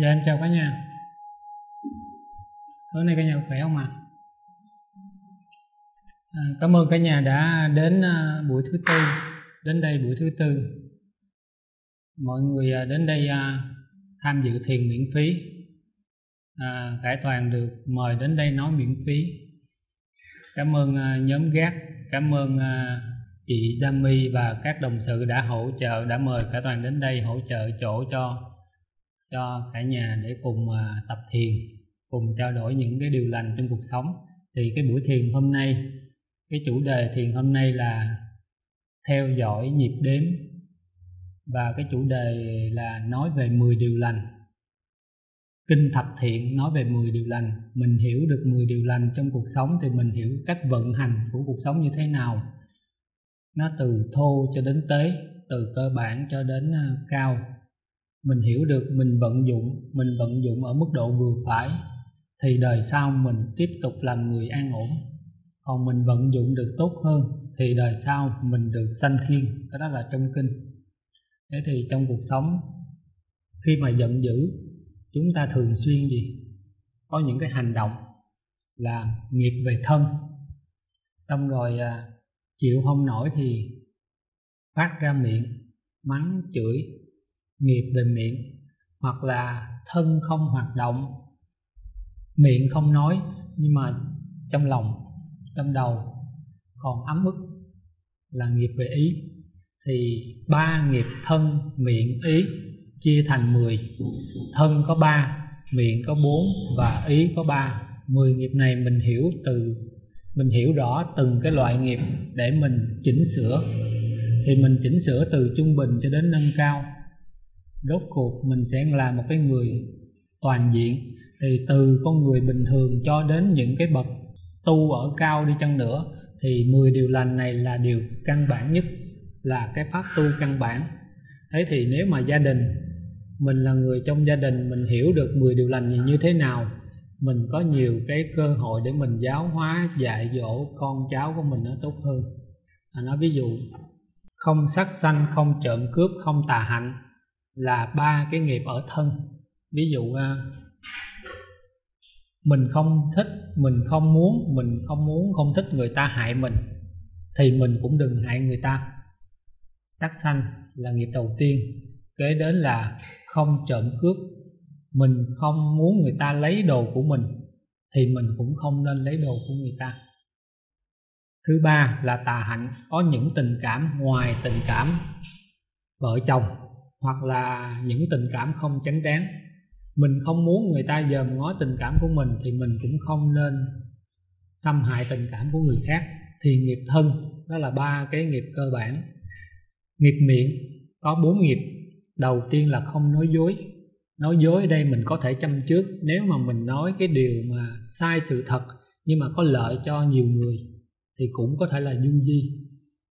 Dạ em chào cả nhà Tối nay cả nhà khỏe không ạ? À? cảm ơn cả nhà đã đến à, buổi thứ tư Đến đây buổi thứ tư Mọi người à, đến đây à, tham dự thiền miễn phí à, Cải toàn được mời đến đây nói miễn phí Cảm ơn à, nhóm gác Cảm ơn à, chị Dami và các đồng sự đã hỗ trợ đã mời cả toàn đến đây hỗ trợ chỗ cho cho cả nhà để cùng à, tập thiền, cùng trao đổi những cái điều lành trong cuộc sống. Thì cái buổi thiền hôm nay, cái chủ đề thiền hôm nay là theo dõi nhịp đếm. Và cái chủ đề là nói về 10 điều lành. Kinh thập thiện nói về 10 điều lành. Mình hiểu được 10 điều lành trong cuộc sống thì mình hiểu cách vận hành của cuộc sống như thế nào. Nó từ thô cho đến tế, từ cơ bản cho đến à, cao mình hiểu được mình vận dụng mình vận dụng ở mức độ vừa phải thì đời sau mình tiếp tục làm người an ổn. Còn mình vận dụng được tốt hơn thì đời sau mình được sanh thiên cái đó là trong kinh. Thế thì trong cuộc sống khi mà giận dữ chúng ta thường xuyên gì? Có những cái hành động là nghiệp về thân. Xong rồi à, chịu không nổi thì phát ra miệng mắng chửi nghiệp về miệng hoặc là thân không hoạt động. Miệng không nói nhưng mà trong lòng, trong đầu còn ấm ức là nghiệp về ý. Thì ba nghiệp thân, miệng, ý chia thành 10 thân có ba, miệng có bốn và ý có ba. 10 nghiệp này mình hiểu từ, mình hiểu rõ từng cái loại nghiệp để mình chỉnh sửa. Thì mình chỉnh sửa từ trung bình cho đến nâng cao rốt cuộc mình sẽ là một cái người toàn diện. Thì từ con người bình thường cho đến những cái bậc tu ở cao đi chăng nữa thì 10 điều lành này là điều căn bản nhất là cái pháp tu căn bản. Thế thì nếu mà gia đình mình là người trong gia đình mình hiểu được 10 điều lành như thế nào mình có nhiều cái cơ hội để mình giáo hóa dạy dỗ con cháu của mình nó tốt hơn. À, nói ví dụ không sát sanh không trộm cướp không tà hạnh là ba cái nghiệp ở thân. Ví dụ à, mình không thích, mình không muốn, mình không muốn, không thích người ta hại mình, thì mình cũng đừng hại người ta. Sát sanh là nghiệp đầu tiên. Kế đến là không trộm cướp. Mình không muốn người ta lấy đồ của mình, thì mình cũng không nên lấy đồ của người ta. Thứ ba là tà hạnh. Có những tình cảm, ngoài tình cảm, vợ chồng hoặc là những tình cảm không chánh đáng. Mình không muốn người ta dòm ngó tình cảm của mình thì mình cũng không nên xâm hại tình cảm của người khác. Thì nghiệp thân, đó là ba cái nghiệp cơ bản. Nghiệp miệng, có bốn nghiệp. Đầu tiên là không nói dối. Nói dối ở đây mình có thể chăm trước. Nếu mà mình nói cái điều mà sai sự thật, nhưng mà có lợi cho nhiều người, thì cũng có thể là dung di.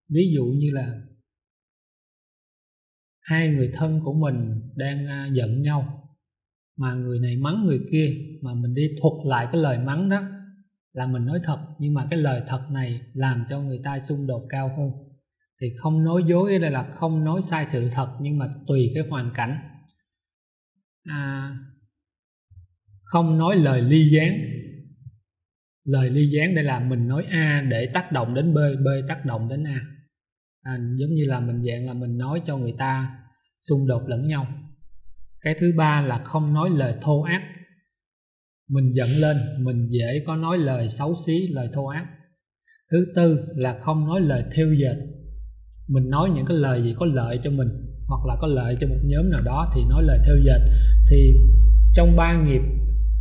Ví dụ như là hai người thân của mình đang à, giận nhau. Mà người này mắng người kia mà mình đi thuật lại cái lời mắng đó là mình nói thật. Nhưng mà cái lời thật này làm cho người ta xung đột cao hơn. Thì không nói dối đây là không nói sai sự thật nhưng mà tùy cái hoàn cảnh. À, không nói lời ly gián. Lời ly gián đây là mình nói a để tác động đến b b tác động đến a à, giống như là mình dạng là mình nói cho người ta xung đột lẫn nhau. Cái thứ ba là không nói lời thô ác. Mình giận lên mình dễ có nói lời xấu xí lời thô ác. Thứ tư là không nói lời theo dệt. Mình nói những cái lời gì có lợi cho mình hoặc là có lợi cho một nhóm nào đó thì nói lời theo dệt. Thì trong ba nghiệp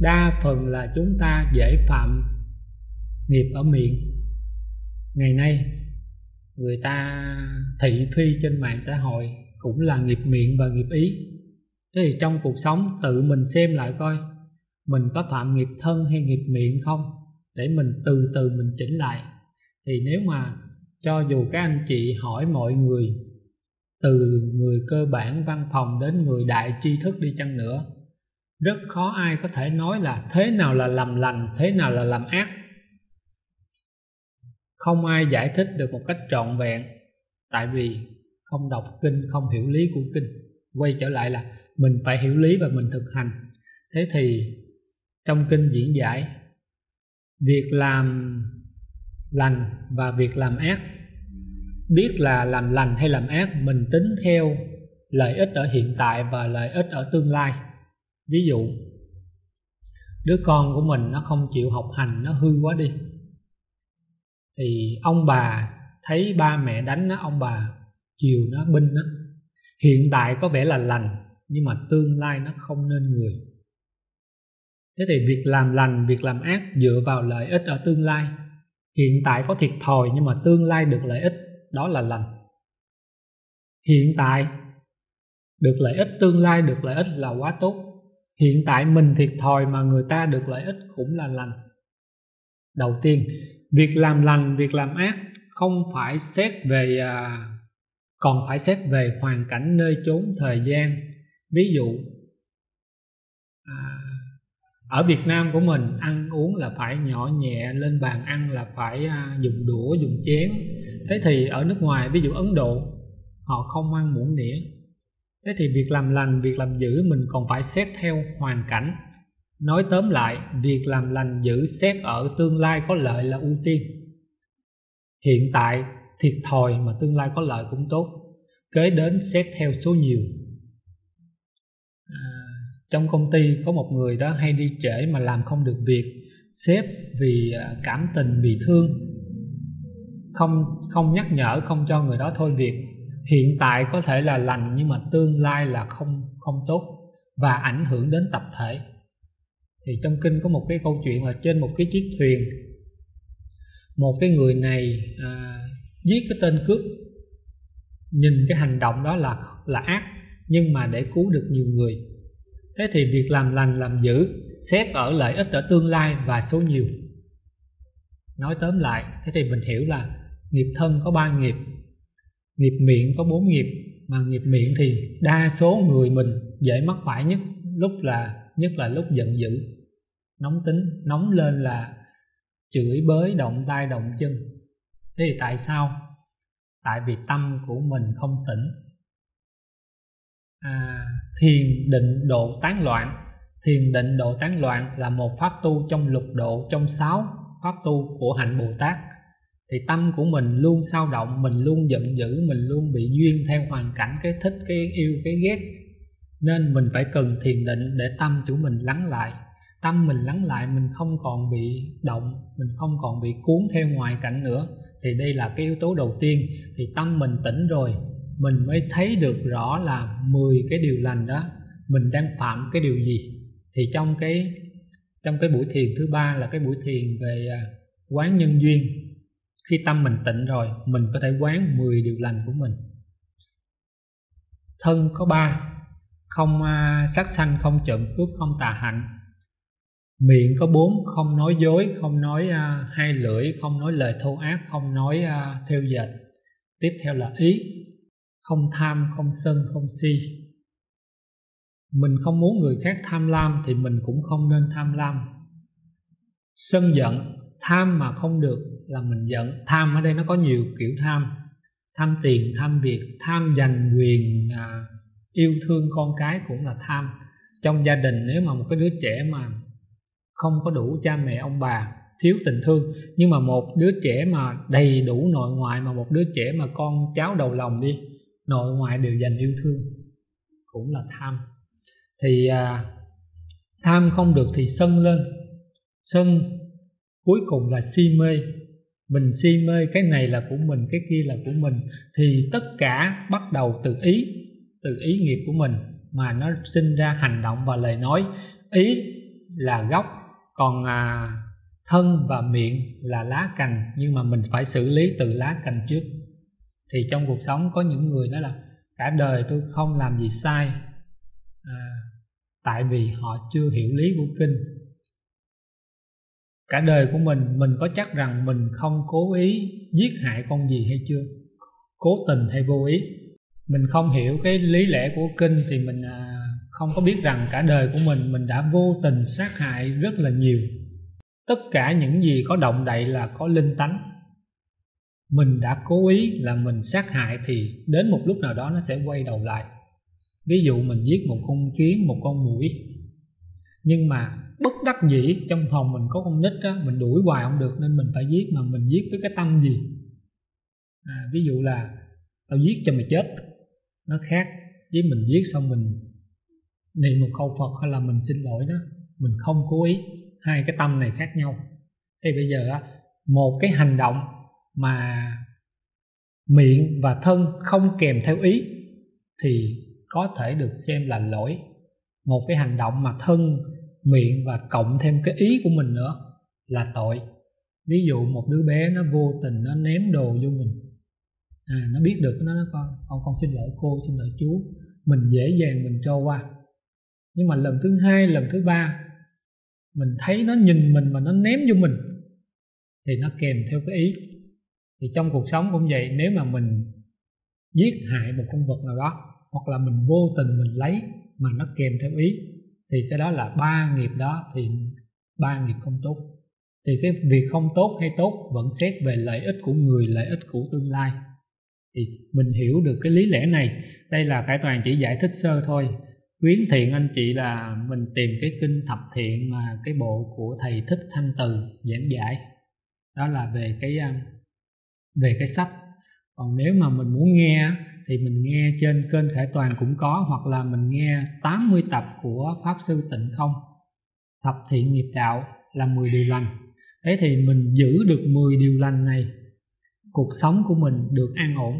đa phần là chúng ta dễ phạm nghiệp ở miệng. Ngày nay người ta thị phi trên mạng xã hội cũng là nghiệp miệng và nghiệp ý. Thế thì trong cuộc sống tự mình xem lại coi, mình có phạm nghiệp thân hay nghiệp miệng không? Để mình từ từ mình chỉnh lại. Thì nếu mà cho dù các anh chị hỏi mọi người, từ người cơ bản văn phòng đến người đại tri thức đi chăng nữa, rất khó ai có thể nói là thế nào là làm lành, thế nào là làm ác không ai giải thích được một cách trọn vẹn, tại vì không đọc kinh, không hiểu lý của kinh. Quay trở lại là mình phải hiểu lý và mình thực hành. Thế thì trong kinh diễn giải, việc làm lành và việc làm ác, biết là làm lành hay làm ác, mình tính theo lợi ích ở hiện tại và lợi ích ở tương lai. Ví dụ, đứa con của mình nó không chịu học hành, nó hư quá đi thì ông bà thấy ba mẹ đánh nó, ông bà chiều nó, binh nó. Hiện tại có vẻ là lành, nhưng mà tương lai nó không nên người. Thế thì việc làm lành, việc làm ác dựa vào lợi ích ở tương lai. Hiện tại có thiệt thòi, nhưng mà tương lai được lợi ích, đó là lành. Hiện tại được lợi ích, tương lai được lợi ích là quá tốt. Hiện tại mình thiệt thòi mà người ta được lợi ích cũng là lành. Đầu tiên việc làm lành việc làm ác không phải xét về à, còn phải xét về hoàn cảnh nơi chốn thời gian. Ví dụ à, ở Việt Nam của mình ăn uống là phải nhỏ nhẹ lên bàn ăn là phải à, dùng đũa dùng chén. Thế thì ở nước ngoài ví dụ Ấn Độ họ không ăn muỗng nĩa. Thế thì việc làm lành việc làm dữ mình còn phải xét theo hoàn cảnh nói tóm lại việc làm lành giữ xét ở tương lai có lợi là ưu tiên. Hiện tại thiệt thòi mà tương lai có lợi cũng tốt. Kế đến xét theo số nhiều. À, trong công ty có một người đó hay đi trễ mà làm không được việc. Sếp vì à, cảm tình bị thương. Không không nhắc nhở không cho người đó thôi việc. Hiện tại có thể là lành nhưng mà tương lai là không không tốt và ảnh hưởng đến tập thể thì trong kinh có một cái câu chuyện là trên một cái chiếc thuyền một cái người này à, giết cái tên cướp. Nhìn cái hành động đó là là ác nhưng mà để cứu được nhiều người. Thế thì việc làm lành làm dữ xét ở lợi ích ở tương lai và số nhiều. Nói tóm lại thế thì mình hiểu là nghiệp thân có ba nghiệp nghiệp miệng có bốn nghiệp mà nghiệp miệng thì đa số người mình dễ mắc phải nhất lúc là nhất là lúc giận dữ nóng tính nóng lên là chửi bới động tay động chân. Thế thì tại sao? Tại vì tâm của mình không tỉnh. À, thiền định độ tán loạn. Thiền định độ tán loạn là một pháp tu trong lục độ trong sáu pháp tu của hạnh bồ tát. Thì tâm của mình luôn sao động mình luôn giận dữ mình luôn bị duyên theo hoàn cảnh cái thích cái yêu cái ghét. Nên mình phải cần thiền định để tâm của mình lắng lại tâm mình lắng lại, mình không còn bị động, mình không còn bị cuốn theo ngoại cảnh nữa. Thì đây là cái yếu tố đầu tiên. Thì tâm mình tỉnh rồi, mình mới thấy được rõ là 10 cái điều lành đó, mình đang phạm cái điều gì. Thì trong cái trong cái buổi thiền thứ ba là cái buổi thiền về à, quán nhân duyên. Khi tâm mình tịnh rồi, mình có thể quán 10 điều lành của mình. Thân có ba, không à, sát sanh không trộm cướp không tà hạnh miệng có bốn không nói dối không nói à, uh, hai lưỡi không nói lời thô ác không nói uh, theo dệt. Tiếp theo là ý không tham không sân không si. Mình không muốn người khác tham lam thì mình cũng không nên tham lam. Sân giận tham mà không được là mình giận. Tham ở đây nó có nhiều kiểu tham. Tham tiền tham việc tham giành quyền à, yêu thương con cái cũng là tham. Trong gia đình nếu mà một cái đứa trẻ mà không có đủ cha mẹ ông bà thiếu tình thương. Nhưng mà một đứa trẻ mà đầy đủ nội ngoại mà một đứa trẻ mà con cháu đầu lòng đi nội ngoại đều dành yêu thương cũng là tham. Thì à, tham không được thì sân lên. Sân cuối cùng là si mê. Mình si mê cái này là của mình cái kia là của mình. Thì tất cả bắt đầu từ ý từ ý nghiệp của mình mà nó sinh ra hành động và lời nói. Ý là gốc còn à, thân và miệng là lá cành nhưng mà mình phải xử lý từ lá cành trước. Thì trong cuộc sống có những người nói là cả đời tôi không làm gì sai. À, tại vì họ chưa hiểu lý của kinh. Cả đời của mình mình có chắc rằng mình không cố ý giết hại con gì hay chưa? Cố tình hay vô ý? Mình không hiểu cái lý lẽ của kinh thì mình à, không có biết rằng cả đời của mình mình đã vô tình sát hại rất là nhiều. Tất cả những gì có động đậy là có linh tánh. Mình đã cố ý là mình sát hại thì đến một lúc nào đó nó sẽ quay đầu lại. Ví dụ mình giết một con kiến một con muỗi nhưng mà bất đắc dĩ trong phòng mình có con nít á mình đuổi hoài không được nên mình phải giết mà mình giết với cái tâm gì? À, ví dụ là tao giết cho mày chết. Nó khác với mình giết xong mình niệm một câu phật hay là mình xin lỗi nó mình không cố ý. Hai cái tâm này khác nhau. Thì bây giờ á, một cái hành động mà miệng và thân không kèm theo ý thì có thể được xem là lỗi. Một cái hành động mà thân, miệng và cộng thêm cái ý của mình nữa là tội. Ví dụ một đứa bé nó vô tình nó ném đồ vô mình. À nó biết được nó nói con con con xin lỗi cô, xin lỗi chú. Mình dễ dàng mình cho qua nhưng mà lần thứ hai, lần thứ ba, mình thấy nó nhìn mình mà nó ném vô mình, thì nó kèm theo cái ý. Thì trong cuộc sống cũng vậy, nếu mà mình giết hại một con vật nào đó, hoặc là mình vô tình mình lấy mà nó kèm theo ý, thì cái đó là ba nghiệp đó, thì ba nghiệp không tốt. Thì cái việc không tốt hay tốt vẫn xét về lợi ích của người, lợi ích của tương lai. Thì mình hiểu được cái lý lẽ này. Đây là cải toàn chỉ giải thích sơ thôi quyến thiện anh chị là mình tìm cái kinh thập thiện mà cái bộ của thầy thích thanh từ giảng giải đó là về cái à, về cái sách. Còn nếu mà mình muốn nghe thì mình nghe trên kênh Khải Toàn cũng có hoặc là mình nghe 80 tập của Pháp Sư Tịnh Không. Thập Thiện Nghiệp Đạo là 10 điều lành. Thế thì mình giữ được 10 điều lành này cuộc sống của mình được an ổn.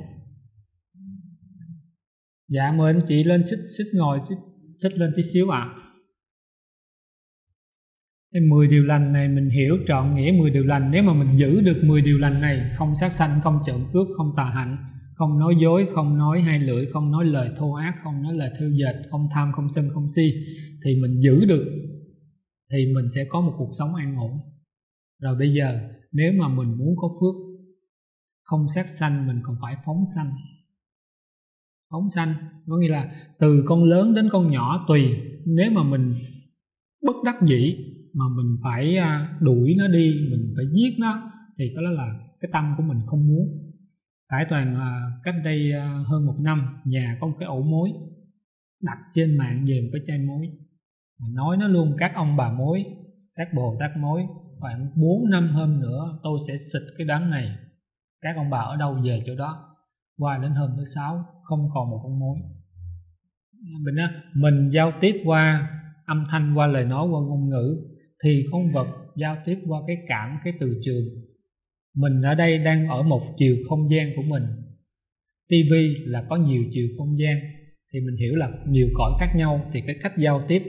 Dạ mời anh chị lên xích xích ngồi xích, xích lên tí xíu ạ à. Cái 10 điều lành này mình hiểu trọn nghĩa 10 điều lành. Nếu mà mình giữ được 10 điều lành này Không sát sanh, không trộm cướp, không tà hạnh Không nói dối, không nói hai lưỡi Không nói lời thô ác, không nói lời theo dệt Không tham, không sân, không si Thì mình giữ được Thì mình sẽ có một cuộc sống an ổn. Rồi bây giờ Nếu mà mình muốn có phước Không sát sanh mình còn phải phóng sanh. Phóng sanh. Có nghĩa là từ con lớn đến con nhỏ tùy. Nếu mà mình bất đắc dĩ mà mình phải à, đuổi nó đi, mình phải giết nó, thì có đó là cái tâm của mình không muốn. Tại Toàn à, cách đây à, hơn một năm, nhà có một cái ổ mối đặt trên mạng về một cái chai mối. Mình nói nó luôn, các ông bà mối, các bồ tát mối, khoảng 4 năm hôm nữa tôi sẽ xịt cái đám này. Các ông bà ở đâu về chỗ đó? Qua đến hôm thứ sáu không còn một con mối. Mình á, mình giao tiếp qua âm thanh, qua lời nói, qua ngôn ngữ thì con vật giao tiếp qua cái cảm, cái từ trường. Mình ở đây đang ở một chiều không gian của mình. TV là có nhiều chiều không gian thì mình hiểu là nhiều cõi khác nhau thì cái cách giao tiếp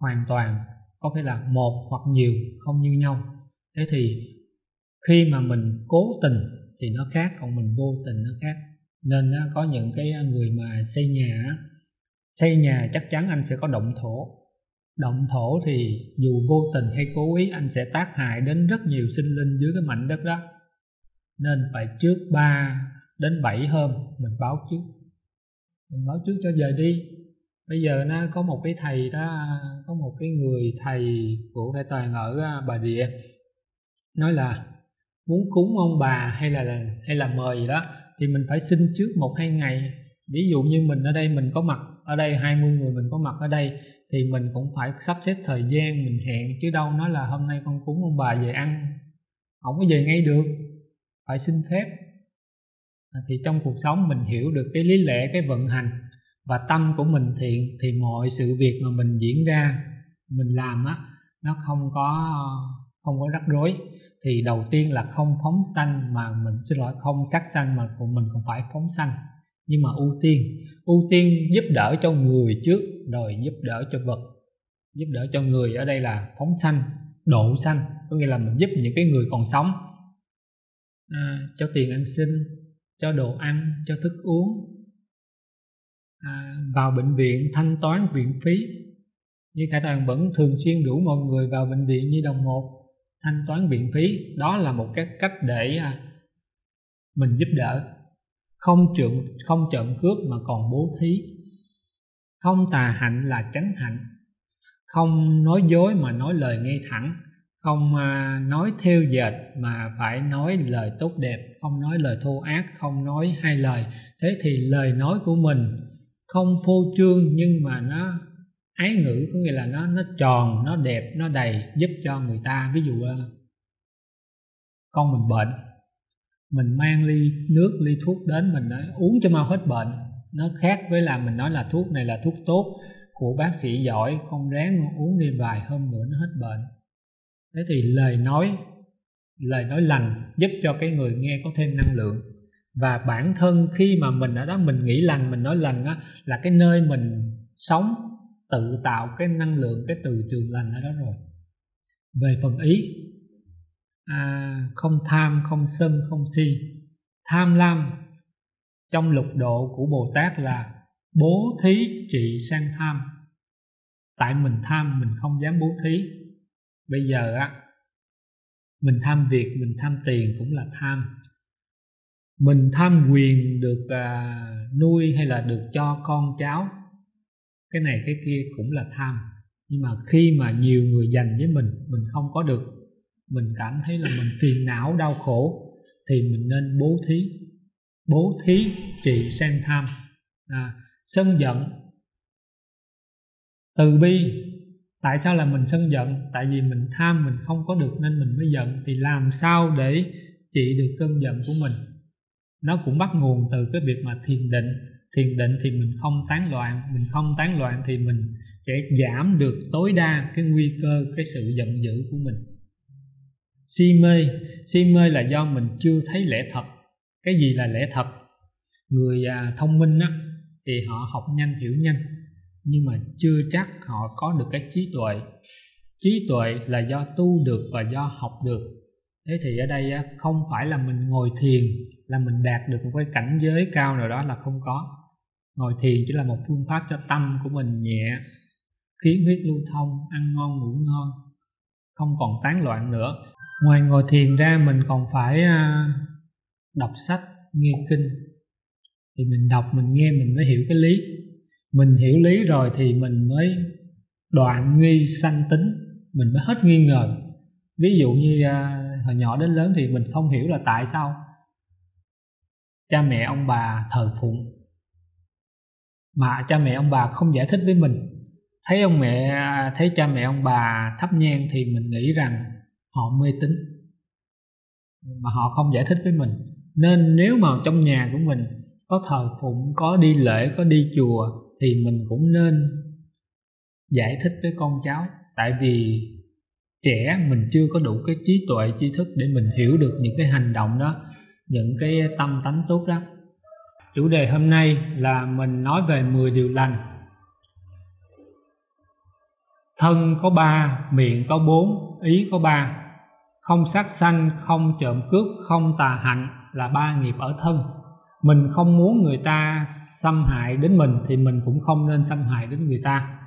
hoàn toàn có thể là một hoặc nhiều, không như nhau. Thế thì khi mà mình cố tình thì nó khác, còn mình vô tình nó khác nên có những cái người mà xây nhà xây nhà chắc chắn anh sẽ có động thổ. Động thổ thì dù vô tình hay cố ý, anh sẽ tác hại đến rất nhiều sinh linh dưới cái mảnh đất đó. Nên phải trước 3 đến 7 hôm mình báo trước. Mình báo trước cho giờ đi. Bây giờ nó có một cái thầy đó, có một cái người thầy của thầy toàn ở à, bà địa nói là, muốn cúng ông bà hay là hay là mời gì đó thì mình phải xin trước một hai ngày. Ví dụ như mình ở đây mình có mặt ở đây 20 người mình có mặt ở đây thì mình cũng phải sắp xếp thời gian mình hẹn chứ đâu nói là hôm nay con cúng ông bà về ăn. Không có về ngay được phải xin phép. À, thì trong cuộc sống mình hiểu được cái lý lẽ cái vận hành và tâm của mình thiện thì mọi sự việc mà mình diễn ra mình làm á nó không có không có rắc rối thì đầu tiên là không phóng sanh mà mình xin lỗi không sát sanh mà mình còn phải phóng sanh. Nhưng mà ưu tiên ưu tiên giúp đỡ cho người trước rồi giúp đỡ cho vật. Giúp đỡ cho người ở đây là phóng sanh độ sanh có nghĩa là mình giúp những cái người còn sống. À, cho tiền ăn xin cho đồ ăn cho thức uống. À, vào bệnh viện thanh toán viện phí. Như khả toàn vẫn thường xuyên đủ mọi người vào bệnh viện như đồng một thanh toán viện phí. Đó là một cái cách để à, mình giúp đỡ. Không trộm không trộm cướp mà còn bố thí. Không tà hạnh là chánh hạnh. Không nói dối mà nói lời ngay thẳng. Không à, nói theo dệt mà phải nói lời tốt đẹp. Không nói lời thô ác, không nói hai lời. Thế thì lời nói của mình không phô trương nhưng mà nó ái ngữ có nghĩa là nó nó tròn, nó đẹp, nó đầy, giúp cho người ta. Ví dụ ờ, con mình bệnh, mình mang ly nước, ly thuốc đến mình nói, uống cho mau hết bệnh. Nó khác với là mình nói là thuốc này là thuốc tốt của bác sĩ giỏi. Con ráng uống đi vài hôm nữa nó hết bệnh. Thế thì lời nói lời nói lành giúp cho cái người nghe có thêm năng lượng. Và bản thân khi mà mình ở đó, mình nghĩ lành, mình nói lành á, là cái nơi mình sống tự tạo cái năng lượng cái từ trường lành ở đó rồi. Về phần ý à, không tham không sân không si. Tham lam trong lục độ của bồ tát là bố thí trị sang tham. Tại mình tham mình không dám bố thí. Bây giờ á mình tham việc mình tham tiền cũng là tham. Mình tham quyền được à, nuôi hay là được cho con cháu cái này cái kia cũng là tham. Nhưng mà khi mà nhiều người dành với mình mình không có được mình cảm thấy là mình phiền não đau khổ thì mình nên bố thí. Bố thí trị sang tham. À, sân giận. Từ bi. Tại sao là mình sân giận? Tại vì mình tham mình không có được nên mình mới giận. Thì làm sao để trị được cơn giận của mình? Nó cũng bắt nguồn từ cái việc mà thiền định thiền định thì mình không tán loạn mình không tán loạn thì mình sẽ giảm được tối đa cái nguy cơ cái sự giận dữ của mình. Si mê si mê là do mình chưa thấy lẽ thật. Cái gì là lẽ thật? Người à, thông minh á thì họ học nhanh hiểu nhanh nhưng mà chưa chắc họ có được cái trí tuệ. Trí tuệ là do tu được và do học được. Thế thì ở đây á, không phải là mình ngồi thiền là mình đạt được một cái cảnh giới cao nào đó là không có ngồi thiền chỉ là một phương pháp cho tâm của mình nhẹ khiến huyết lưu thông ăn ngon ngủ ngon không còn tán loạn nữa. Ngoài ngồi thiền ra mình còn phải à, đọc sách nghe kinh. Thì mình đọc mình nghe mình mới hiểu cái lý. Mình hiểu lý rồi thì mình mới đoạn nghi sanh tính. Mình mới hết nghi ngờ. Ví dụ như à, hồi nhỏ đến lớn thì mình không hiểu là tại sao cha mẹ ông bà thờ phụng mà cha mẹ ông bà không giải thích với mình. Thấy ông mẹ, thấy cha mẹ ông bà thắp nhang thì mình nghĩ rằng họ mê tín, mà họ không giải thích với mình. Nên nếu mà trong nhà của mình có thờ phụng, có đi lễ, có đi chùa thì mình cũng nên giải thích với con cháu. Tại vì trẻ mình chưa có đủ cái trí tuệ, tri thức để mình hiểu được những cái hành động đó, những cái tâm tánh tốt đó chủ đề hôm nay là mình nói về 10 điều lành. Thân có ba, miệng có bốn, ý có ba. Không sát sanh, không trộm cướp, không tà hạnh là ba nghiệp ở thân. Mình không muốn người ta xâm hại đến mình thì mình cũng không nên xâm hại đến người ta.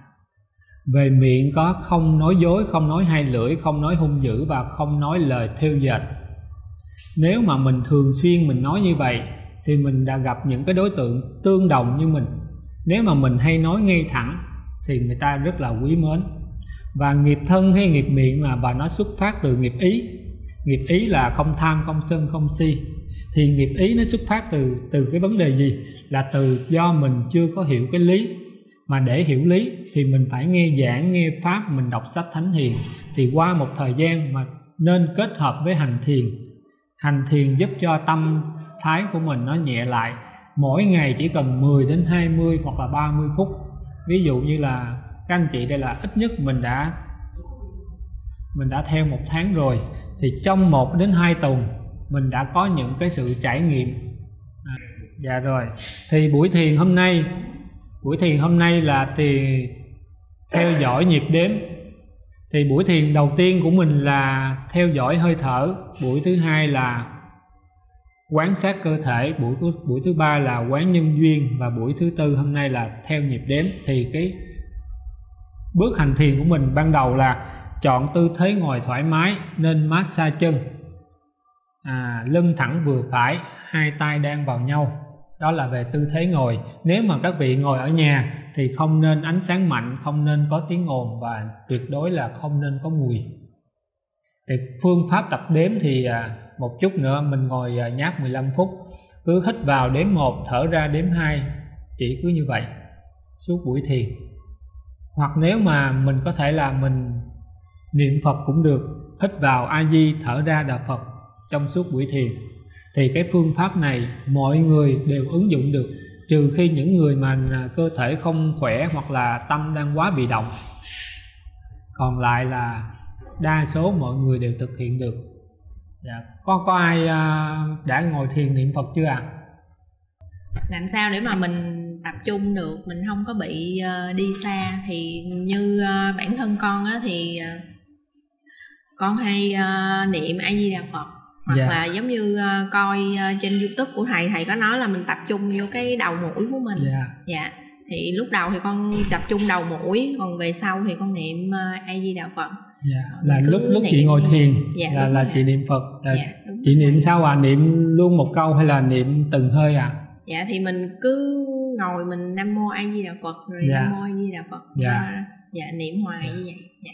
Về miệng có không nói dối, không nói hai lưỡi, không nói hung dữ và không nói lời thêu dệt. Nếu mà mình thường xuyên mình nói như vậy thì mình đã gặp những cái đối tượng tương đồng như mình. Nếu mà mình hay nói ngay thẳng thì người ta rất là quý mến. Và nghiệp thân hay nghiệp miệng là bà nó xuất phát từ nghiệp ý. Nghiệp ý là không tham, không sân, không si. Thì nghiệp ý nó xuất phát từ từ cái vấn đề gì? Là từ do mình chưa có hiểu cái lý. Mà để hiểu lý thì mình phải nghe giảng, nghe pháp, mình đọc sách thánh hiền. Thì qua một thời gian mà nên kết hợp với hành thiền. Hành thiền giúp cho tâm thái của mình nó nhẹ lại. Mỗi ngày chỉ cần 10 đến 20 hoặc là 30 phút. Ví dụ như là các anh chị đây là ít nhất mình đã mình đã theo một tháng rồi thì trong một đến hai tuần mình đã có những cái sự trải nghiệm. À, dạ rồi. Thì buổi thiền hôm nay buổi thiền hôm nay là thì theo dõi nhịp đếm. Thì buổi thiền đầu tiên của mình là theo dõi hơi thở. Buổi thứ hai là quán sát cơ thể buổi buổi thứ ba là quán nhân duyên và buổi thứ tư hôm nay là theo nhịp đếm. Thì cái bước hành thiền của mình ban đầu là chọn tư thế ngồi thoải mái nên massage chân. À, lưng thẳng vừa phải hai tay đang vào nhau. Đó là về tư thế ngồi. Nếu mà các vị ngồi ở nhà thì không nên ánh sáng mạnh không nên có tiếng ồn và tuyệt đối là không nên có mùi. Thì phương pháp tập đếm thì à, một chút nữa, mình ngồi à, nhát nháp 15 phút. Cứ hít vào đếm một, thở ra đếm hai. Chỉ cứ như vậy. Suốt buổi thiền hoặc nếu mà mình có thể là mình niệm phật cũng được. Hít vào a di, thở ra đà phật trong suốt buổi thiền thì cái phương pháp này mọi người đều ứng dụng được. Trừ khi những người mà à, cơ thể không khỏe hoặc là tâm đang quá bị động. Còn lại là đa số mọi người đều thực hiện được dạ. có có ai à, đã ngồi thiền niệm phật chưa ạ à? làm sao để mà mình tập trung được mình không có bị uh, đi xa thì như uh, bản thân con á thì uh, con hay uh, niệm a di đà phật hoặc yeah. Dạ. là giống như uh, coi uh, trên youtube của thầy thầy có nói là mình tập trung vô cái đầu mũi của mình dạ dạ thì lúc đầu thì con tập trung đầu mũi còn về sau thì con niệm uh, a di đà phật dạ là lúc lúc chị ngồi thiền. Dạ, là là chị niệm phật. Là dạ, chị niệm sao à niệm luôn một câu hay là niệm từng hơi à dạ thì mình cứ ngồi mình nam mô a di đà phật rồi dạ. nam mô a di đà phật dạ, dạ niệm hoài dạ. như vậy. Dạ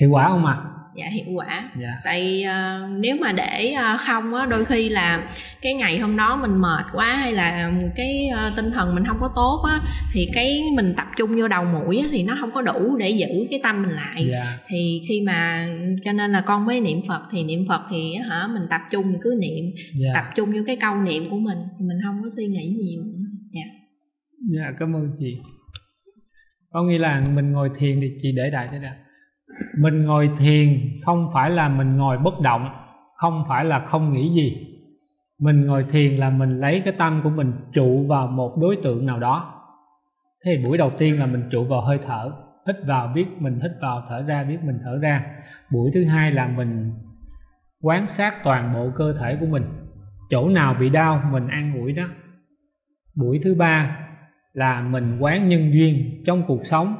hiệu quả không ạ à? dạ hiệu quả dạ. tại uh, nếu mà để uh, không á đôi khi là cái ngày hôm đó mình mệt quá hay là cái uh, tinh thần mình không có tốt á thì cái mình tập trung vô đầu mũi á, thì nó không có đủ để giữ cái tâm mình lại dạ. thì khi mà cho nên là con mới niệm phật thì niệm phật thì hả mình tập trung mình cứ niệm dạ. tập trung vô cái câu niệm của mình mình không có suy nghĩ nhiều dạ dạ cảm ơn chị có nghĩa là mình ngồi thiền thì chị để đại thế nào mình ngồi thiền không phải là mình ngồi bất động, không phải là không nghĩ gì. Mình ngồi thiền là mình lấy cái tâm của mình trụ vào một đối tượng nào đó. Thế buổi đầu tiên là mình trụ vào hơi thở, hít vào biết mình hít vào thở ra, biết mình thở ra. Buổi thứ hai là mình quán sát toàn bộ cơ thể của mình, chỗ nào bị đau mình an ủi đó. Buổi thứ ba là mình quán nhân duyên trong cuộc sống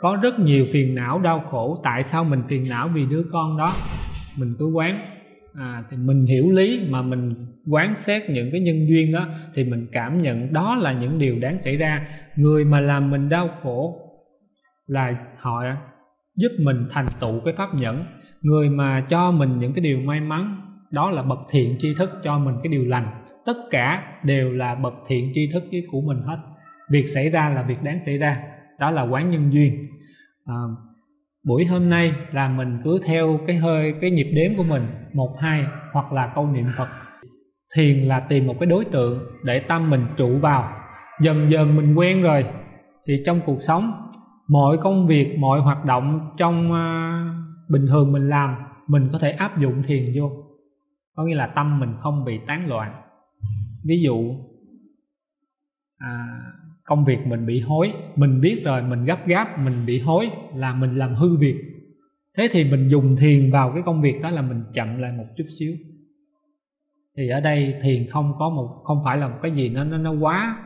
có rất nhiều phiền não đau khổ. Tại sao mình phiền não? Vì đứa con đó mình cứ quán à, thì mình hiểu lý mà mình quán xét những cái nhân duyên đó thì mình cảm nhận đó là những điều đáng xảy ra. Người mà làm mình đau khổ là họ giúp mình thành tựu cái pháp nhẫn. Người mà cho mình những cái điều may mắn đó là bậc thiện tri thức cho mình cái điều lành. Tất cả đều là bậc thiện tri thức với của mình hết. Việc xảy ra là việc đáng xảy ra. Đó là quán nhân duyên à, buổi hôm nay là mình cứ theo cái hơi cái nhịp đếm của mình một hai hoặc là câu niệm phật. Thiền là tìm một cái đối tượng để tâm mình trụ vào. Dần dần mình quen rồi thì trong cuộc sống mọi công việc mọi hoạt động trong uh, bình thường mình làm mình có thể áp dụng thiền vô. Có nghĩa là tâm mình không bị tán loạn. Ví dụ à, công việc mình bị hối, mình biết rồi, mình gấp gáp, mình bị hối là mình làm hư việc. Thế thì mình dùng thiền vào cái công việc đó là mình chậm lại một chút xíu. Thì ở đây thiền không có một, không phải là một cái gì nó nó nó quá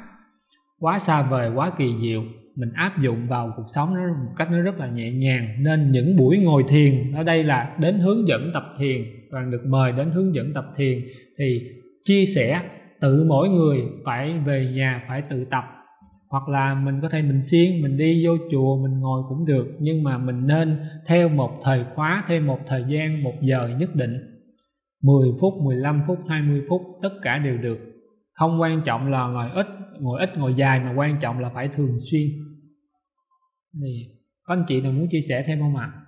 quá xa vời, quá kỳ diệu. Mình áp dụng vào cuộc sống nó một cách nó rất là nhẹ nhàng. Nên những buổi ngồi thiền, ở đây là đến hướng dẫn tập thiền toàn được mời đến hướng dẫn tập thiền. Thì chia sẻ, tự mỗi người phải về nhà, phải tự tập hoặc là mình có thể mình siêng, mình đi vô chùa, mình ngồi cũng được, nhưng mà mình nên theo một thời khóa thêm một thời gian, một giờ nhất định. 10 phút 15 phút 20 phút, tất cả đều được. Không quan trọng là ngồi ít ngồi ít, ngồi dài, mà quan trọng là phải thường xuyên. Thì có anh chị nào muốn chia sẻ thêm không ạ? à?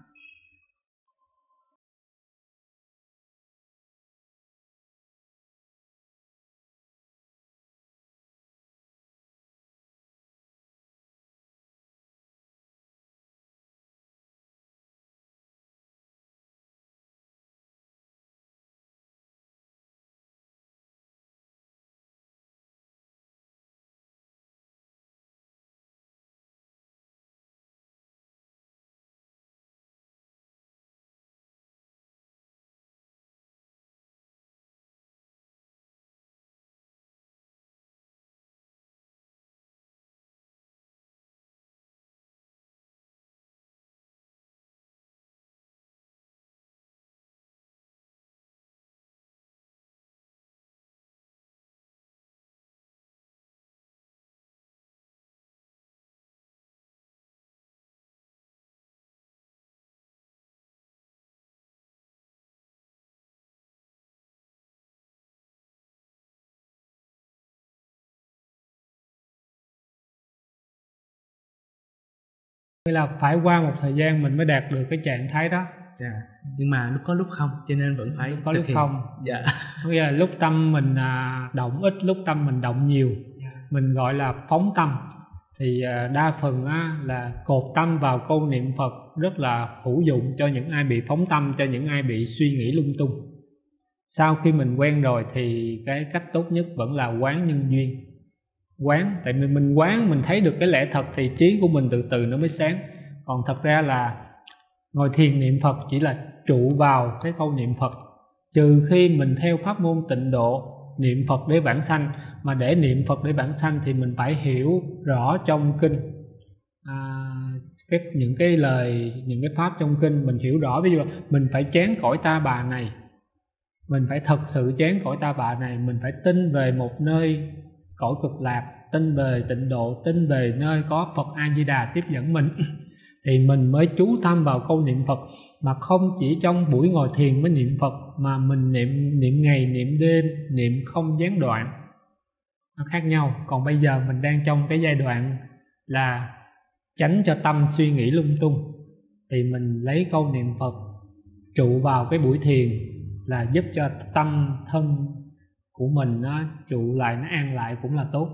Nghĩa là phải qua một thời gian mình mới đạt được cái trạng thái đó. Dạ nhưng mà có lúc không cho nên vẫn phải có lúc hiện. không. Dạ. Nghĩa là lúc tâm mình à, động ít lúc tâm mình động nhiều. Dạ. mình gọi là phóng tâm. Thì à, đa phần á, là cột tâm vào câu niệm phật rất là hữu dụng cho những ai bị phóng tâm cho những ai bị suy nghĩ lung tung. Sau khi mình quen rồi thì cái cách tốt nhất vẫn là quán nhân duyên quán. Tại vì mình quán mình thấy được cái lẽ thật thì trí của mình từ từ nó mới sáng. Còn thật ra là ngồi thiền niệm phật chỉ là trụ vào cái câu niệm phật. Trừ khi mình theo pháp môn tịnh độ niệm phật để bản sanh mà để niệm phật để bản sanh thì mình phải hiểu rõ trong kinh. À, cái những cái lời những cái pháp trong kinh mình hiểu rõ. Ví dụ mình phải chán cõi ta bà này mình phải thật sự chán cõi ta bà này mình phải tin về một nơi cõi cực lạc tin về tịnh độ tin về nơi có phật a di đà tiếp dẫn mình, thì mình mới chú tâm vào câu niệm phật, mà không chỉ trong buổi ngồi thiền mới niệm phật, mà mình niệm niệm ngày, niệm đêm, niệm không gián đoạn. Nó khác nhau. Còn bây giờ mình đang trong cái giai đoạn là tránh cho tâm suy nghĩ lung tung, thì mình lấy câu niệm phật trụ vào cái buổi thiền là giúp cho tâm thân của mình nó trụ lại nó an lại cũng là tốt.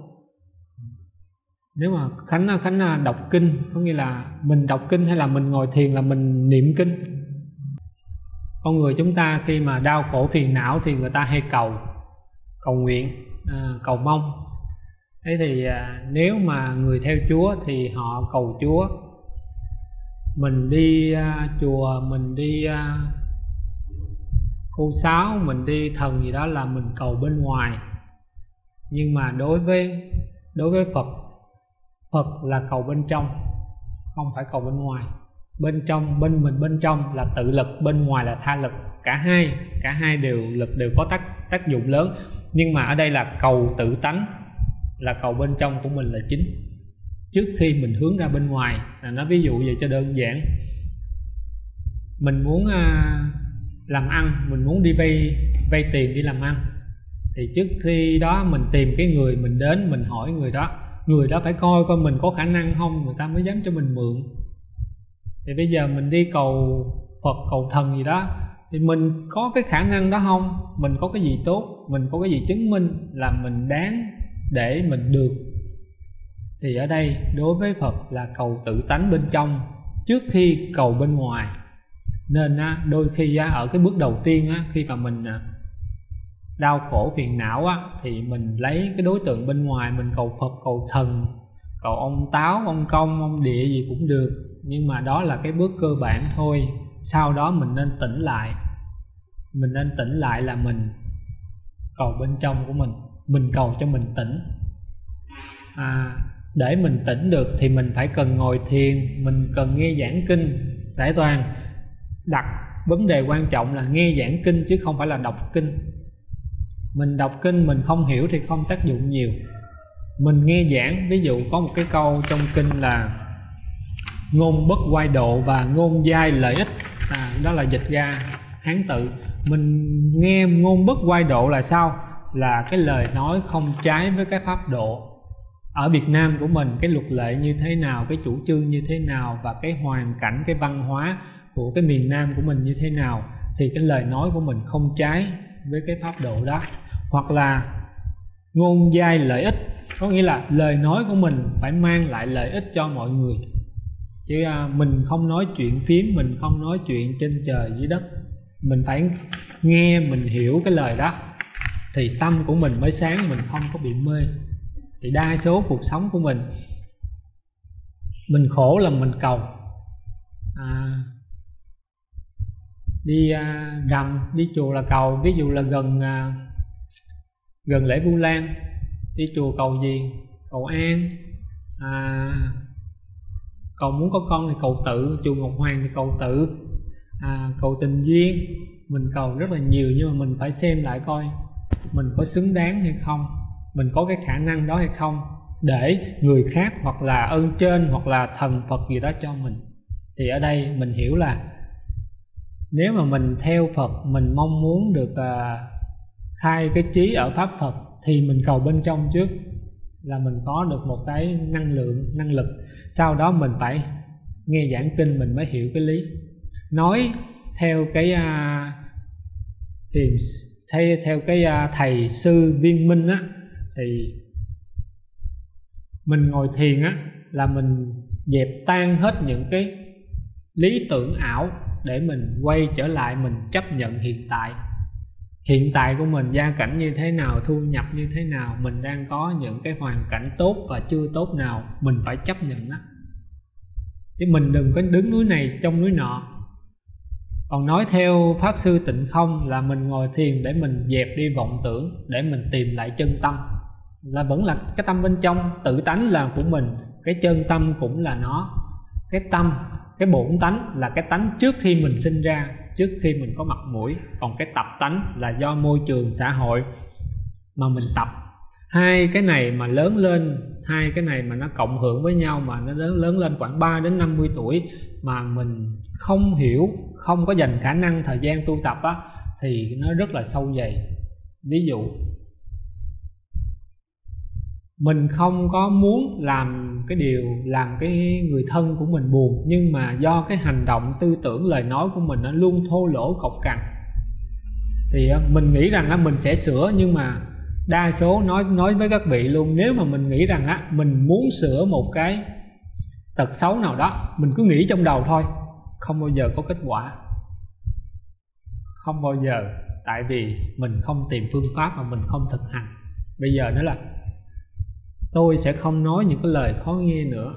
Nếu mà khánh khánh à, đọc kinh có nghĩa là mình đọc kinh hay là mình ngồi thiền là mình niệm kinh. Con người chúng ta khi mà đau khổ phiền não thì người ta hay cầu cầu nguyện à, cầu mong. Thế thì à, nếu mà người theo chúa thì họ cầu chúa. Mình đi à, chùa mình đi à, khu sáu mình đi thần gì đó là mình cầu bên ngoài. Nhưng mà đối với đối với phật phật là cầu bên trong không phải cầu bên ngoài. Bên trong bên mình bên trong là tự lực bên ngoài là tha lực. Cả hai cả hai đều lực đều có tác tác dụng lớn. Nhưng mà ở đây là cầu tự tánh là cầu bên trong của mình là chính. Trước khi mình hướng ra bên ngoài là nó ví dụ vậy cho đơn giản. Mình muốn à, làm ăn, mình muốn đi vay vay tiền đi làm ăn. Thì trước khi đó mình tìm cái người mình đến, mình hỏi người đó. Người đó phải coi coi mình có khả năng không, người ta mới dám cho mình mượn. Thì bây giờ mình đi cầu phật, cầu thần gì đó, thì mình có cái khả năng đó không? Mình có cái gì tốt? Mình có cái gì chứng minh là mình đáng để mình được? Thì ở đây đối với phật là cầu tự tánh bên trong, trước khi cầu bên ngoài nên á, đôi khi á, ở cái bước đầu tiên á, khi mà mình à, đau khổ phiền não á, thì mình lấy cái đối tượng bên ngoài mình cầu phật cầu thần cầu ông táo ông công ông địa gì cũng được. Nhưng mà đó là cái bước cơ bản thôi. Sau đó mình nên tỉnh lại. Mình nên tỉnh lại là mình cầu bên trong của mình. Mình cầu cho mình tỉnh. À, để mình tỉnh được thì mình phải cần ngồi thiền mình cần nghe giảng kinh. Giải toàn đặt vấn đề quan trọng là nghe giảng kinh chứ không phải là đọc kinh. Mình đọc kinh mình không hiểu thì không tác dụng nhiều. Mình nghe giảng ví dụ có một cái câu trong kinh là ngôn bất quay độ và ngôn giai lợi ích à, đó là dịch ra hán tự. Mình nghe ngôn bất quay độ là sao? Là cái lời nói không trái với cái pháp độ. Ở Việt Nam của mình cái luật lệ như thế nào cái chủ trương như thế nào và cái hoàn cảnh cái văn hóa của cái miền Nam của mình như thế nào thì cái lời nói của mình không trái với cái pháp độ đó. Hoặc là ngôn giai lợi ích có nghĩa là lời nói của mình phải mang lại lợi ích cho mọi người. Chứ à, mình không nói chuyện phím mình không nói chuyện trên trời dưới đất. Mình phải nghe mình hiểu cái lời đó thì tâm của mình mới sáng mình không có bị mê. Thì đa số cuộc sống của mình mình khổ là mình cầu. À, đi à, rằm đi chùa là cầu ví dụ là gần à, gần lễ vu lan. Đi chùa cầu gì? Cầu an. À, cầu muốn có con thì cầu tự chùa ngọc hoàng thì cầu tự. À, cầu tình duyên mình cầu rất là nhiều nhưng mà mình phải xem lại coi mình có xứng đáng hay không mình có cái khả năng đó hay không để người khác hoặc là ơn trên hoặc là thần phật gì đó cho mình. Thì ở đây mình hiểu là nếu mà mình theo phật mình mong muốn được à, khai cái trí ở pháp phật thì mình cầu bên trong trước là mình có được một cái năng lượng năng lực. Sau đó mình phải nghe giảng kinh mình mới hiểu cái lý. Nói theo cái à, uh, thiền theo theo cái à, thầy sư viên minh á thì mình ngồi thiền á là mình dẹp tan hết những cái lý tưởng ảo để mình quay trở lại mình chấp nhận hiện tại. Hiện tại của mình, gia cảnh như thế nào, thu nhập như thế nào, mình đang có những cái hoàn cảnh tốt và chưa tốt nào, mình phải chấp nhận đó. Chứ mình đừng có đứng núi này trong núi nọ. Còn nói theo pháp sư tịnh không là mình ngồi thiền để mình dẹp đi vọng tưởng, để mình tìm lại chân tâm. Là vẫn là cái tâm bên trong, tự tánh là của mình, cái chân tâm cũng là nó. Cái tâm cái bổn tánh là cái tánh trước khi mình sinh ra, trước khi mình có mặt mũi. Còn cái tập tánh là do môi trường xã hội mà mình tập. Hai cái này mà lớn lên, hai cái này mà nó cộng hưởng với nhau mà nó lớn lớn lên khoảng 3 đến 50 tuổi mà mình không hiểu, không có dành khả năng thời gian tu tập á, thì nó rất là sâu dày. Ví dụ mình không có muốn làm cái điều làm cái người thân của mình buồn, nhưng mà do cái hành động tư tưởng, lời nói của mình nó luôn thô lỗ cộc cằn. Thì ờ, mình nghĩ rằng á, mình sẽ sửa, nhưng mà đa số nói nói với các vị luôn, nếu mà mình nghĩ rằng á, mình muốn sửa một cái tật xấu nào đó, mình cứ nghĩ trong đầu thôi, không bao giờ có kết quả. Không bao giờ, tại vì mình không tìm phương pháp mà mình không thực hành. Bây giờ nó là tôi sẽ không nói những cái lời khó nghe nữa.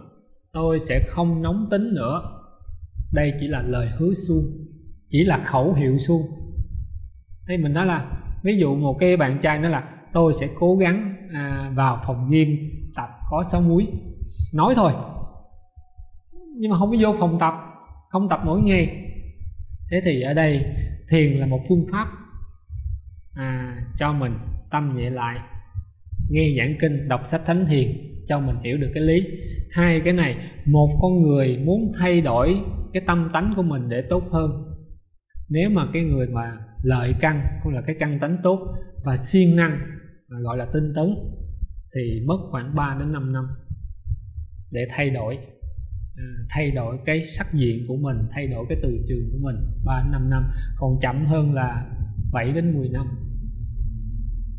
Tôi sẽ không nóng tính nữa. Đây chỉ là lời hứa suông chỉ là khẩu hiệu suông. Thế mình nói là ví dụ một cái bạn trai nói là tôi sẽ cố gắng à, vào phòng gym tập có sáu múi. Nói thôi. Nhưng mà không có vô phòng tập không tập mỗi ngày. Thế thì ở đây thiền là một phương pháp à, cho mình tâm nhẹ lại nghe giảng kinh, đọc sách thánh thiền cho mình hiểu được cái lý. Hai cái này, một con người muốn thay đổi cái tâm tánh của mình để tốt hơn. Nếu mà cái người mà lợi căn, không là cái căn tánh tốt, và siêng năng gọi là tinh tấn, thì mất khoảng 3 đến 5 năm để thay đổi. À, thay đổi cái sắc diện của mình, thay đổi cái từ trường của mình 3 đến 5 năm. Còn chậm hơn là 7 đến 10 năm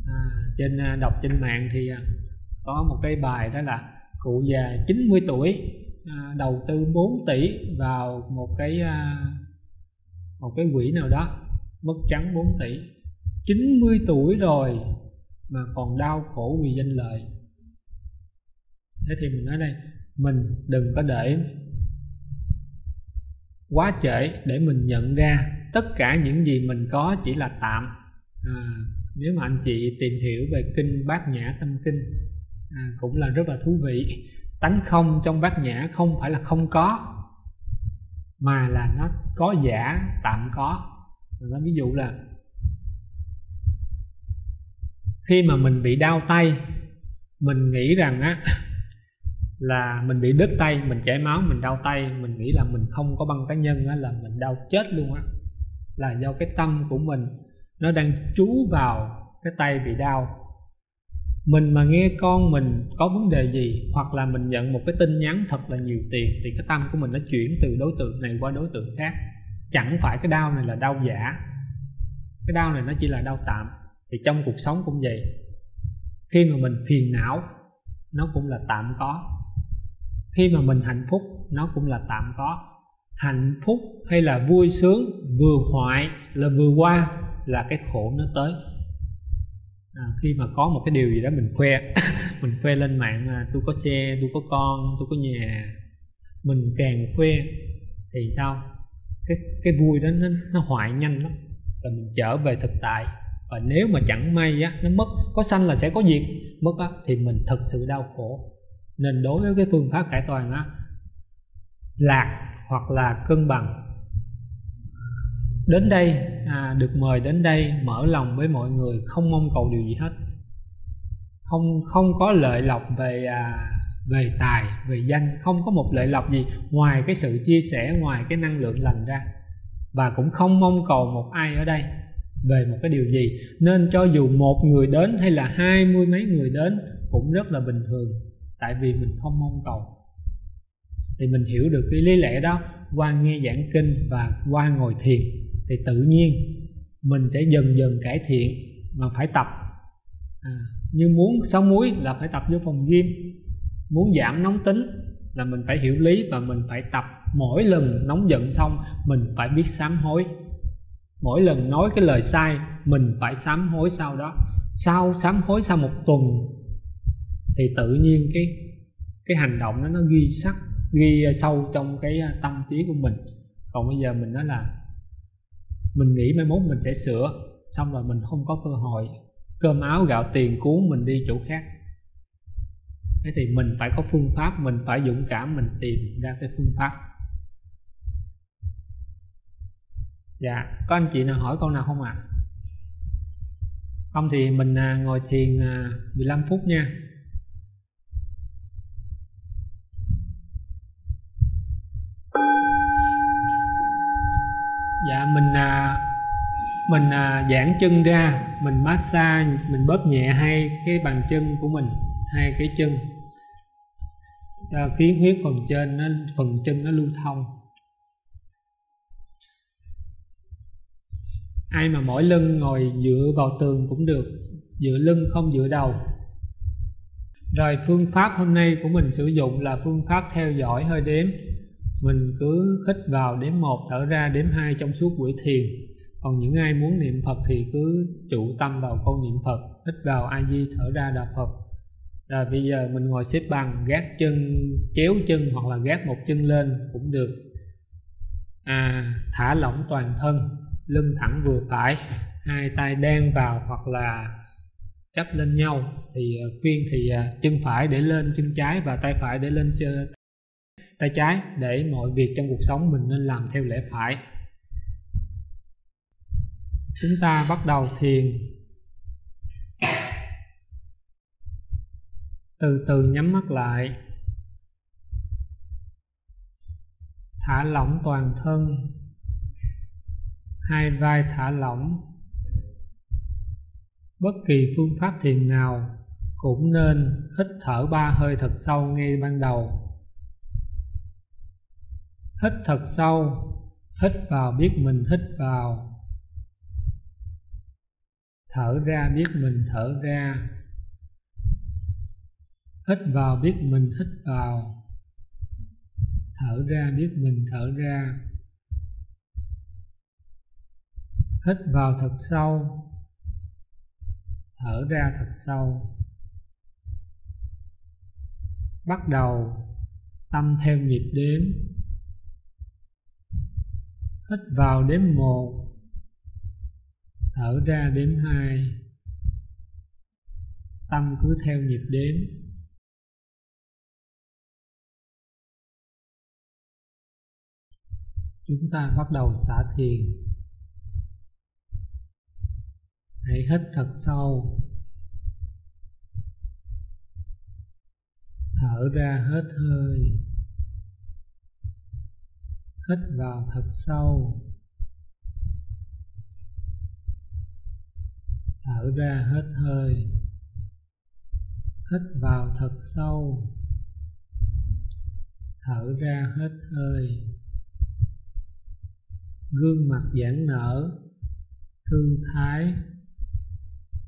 à, trên à, đọc trên mạng thì à, có một cái bài đó là cụ già 90 tuổi à, đầu tư 4 tỷ vào một cái à, một cái quỹ nào đó mất trắng 4 tỷ. 90 tuổi rồi mà còn đau khổ vì danh lợi. Thế thì mình nói đây mình đừng có để quá trễ để mình nhận ra tất cả những gì mình có chỉ là tạm. À, nếu mà anh chị tìm hiểu về kinh bát nhã tâm kinh à, cũng là rất là thú vị. Tánh không trong bát nhã không phải là không có mà là nó có giả tạm có. Nói ví dụ là khi mà mình bị đau tay mình nghĩ rằng á là mình bị đứt tay mình chảy máu mình đau tay mình nghĩ là mình không có băng cá nhân á là mình đau chết luôn á. Là do cái tâm của mình nó đang trú vào cái tay bị đau. Mình mà nghe con mình có vấn đề gì hoặc là mình nhận một cái tin nhắn thật là nhiều tiền thì cái tâm của mình nó chuyển từ đối tượng này qua đối tượng khác. Chẳng phải cái đau này là đau giả. Cái đau này nó chỉ là đau tạm. Thì trong cuộc sống cũng vậy. Khi mà mình phiền não, nó cũng là tạm có. Khi mà mình hạnh phúc, nó cũng là tạm có. Hạnh phúc hay là vui sướng, vừa hoại là vừa qua là cái khổ nó tới. À, khi mà có một cái điều gì đó mình khoe mình khoe lên mạng là tôi có xe tôi có con tôi có nhà. Mình càng khoe thì sao? Cái cái vui đó nó nó hoại nhanh lắm. Và mình trở về thực tại. Và nếu mà chẳng may á nó mất có sanh là sẽ có diệt mất á thì mình thật sự đau khổ. Nên đối với cái phương pháp cải toàn á lạc hoặc là cân bằng đến đây à, được mời đến đây mở lòng với mọi người không mong cầu điều gì hết. Không không có lợi lộc về à, về tài về danh không có một lợi lộc gì ngoài cái sự chia sẻ ngoài cái năng lượng lành ra. Và cũng không mong cầu một ai ở đây về một cái điều gì. Nên cho dù một người đến hay là hai mươi mấy người đến cũng rất là bình thường tại vì mình không mong cầu. Thì mình hiểu được cái lý lẽ đó qua nghe giảng kinh và qua ngồi thiền thì tự nhiên mình sẽ dần dần cải thiện mà phải tập. À, như muốn sáu muối là phải tập vô phòng gym. Muốn giảm nóng tính là mình phải hiểu lý và mình phải tập. Mỗi lần nóng giận xong mình phải biết sám hối. Mỗi lần nói cái lời sai mình phải sám hối sau đó. Sau sám hối sau một tuần thì tự nhiên cái cái hành động đó nó ghi sắc ghi sâu trong cái tâm trí của mình. Còn bây giờ mình nói là mình nghĩ mai mốt mình sẽ sửa, xong rồi mình không có cơ hội cơm áo, gạo tiền cuốn mình đi chỗ khác. Thế thì mình phải có phương pháp, mình phải dũng cảm, mình tìm ra cái phương pháp. Dạ có anh chị nào hỏi câu nào không ạ? À? không thì mình à, ngồi thiền à, 15 phút nha. Dạ mình à, mình à, giãn chân ra mình massage mình bóp nhẹ hai cái bàn chân của mình hai cái chân. Cho khí huyết phần trên nó phần chân nó lưu thông. Ai mà mỏi lưng ngồi dựa vào tường cũng được dựa lưng không dựa đầu. Rồi phương pháp hôm nay của mình sử dụng là phương pháp theo dõi hơi đếm mình cứ hít vào đếm một, thở ra đếm hai trong suốt buổi thiền. Còn những ai muốn niệm phật thì cứ trụ tâm vào câu niệm phật, hít vào a di, thở ra đà phật. Rồi bây giờ mình ngồi xếp bằng, gác chân kéo chân hoặc là gác một chân lên cũng được. À thả lỏng toàn thân, lưng thẳng vừa phải, hai tay đan vào hoặc là chấp lên nhau. Thì à, khuyên thì à, chân phải để lên chân trái và tay phải để lên chân tay trái để mọi việc trong cuộc sống mình nên làm theo lẽ phải. Chúng ta bắt đầu thiền. Từ từ nhắm mắt lại. Thả lỏng toàn thân. Hai vai thả lỏng. Bất kỳ phương pháp thiền nào cũng nên hít thở ba hơi thật sâu ngay ban đầu hít thật sâu, hít vào biết mình hít vào. Thở ra biết mình thở ra. Hít vào biết mình hít vào. Thở ra biết mình thở ra. Hít vào thật sâu. Thở ra thật sâu. Bắt đầu tâm theo nhịp đếm hít vào đếm một, thở ra đếm hai. Tâm cứ theo nhịp đếm. Chúng ta bắt đầu xả thiền. Hãy hít thật sâu. Thở ra hết hơi hít vào thật sâu. Thở ra hết hơi. Hít vào thật sâu. Thở ra hết hơi. Gương mặt giãn nở. Thư thái.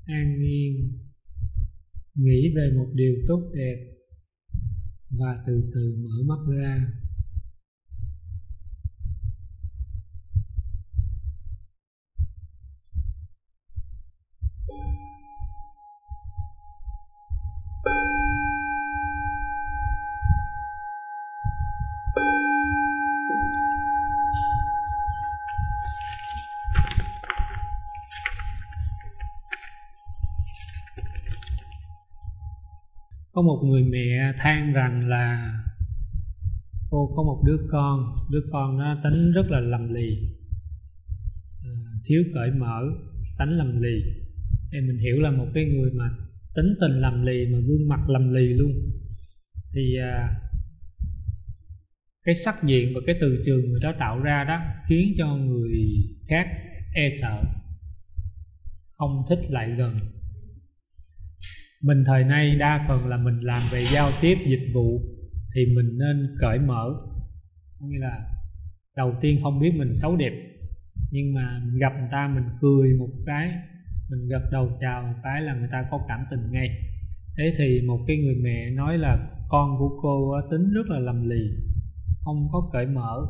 An nhiên. Nghĩ về một điều tốt đẹp. Và từ từ mở mắt ra. Có một người mẹ than rằng là cô có một đứa con đứa con nó tính rất là lầm lì. À, thiếu cởi mở tánh lầm lì. Em mình hiểu là một cái người mà tính tình lầm lì mà gương mặt lầm lì luôn. Thì à, cái sắc diện và cái từ trường người đó tạo ra đó khiến cho người khác e sợ không thích lại gần mình thời nay đa phần là mình làm về giao tiếp, dịch vụ, thì mình nên cởi mở. Có nghĩa là đầu tiên không biết mình xấu đẹp, nhưng mà gặp người ta, mình cười một cái, mình gật đầu chào một cái là người ta có cảm tình ngay. Thế thì một cái người mẹ nói là con của cô tính rất là lầm lì, không có cởi mở.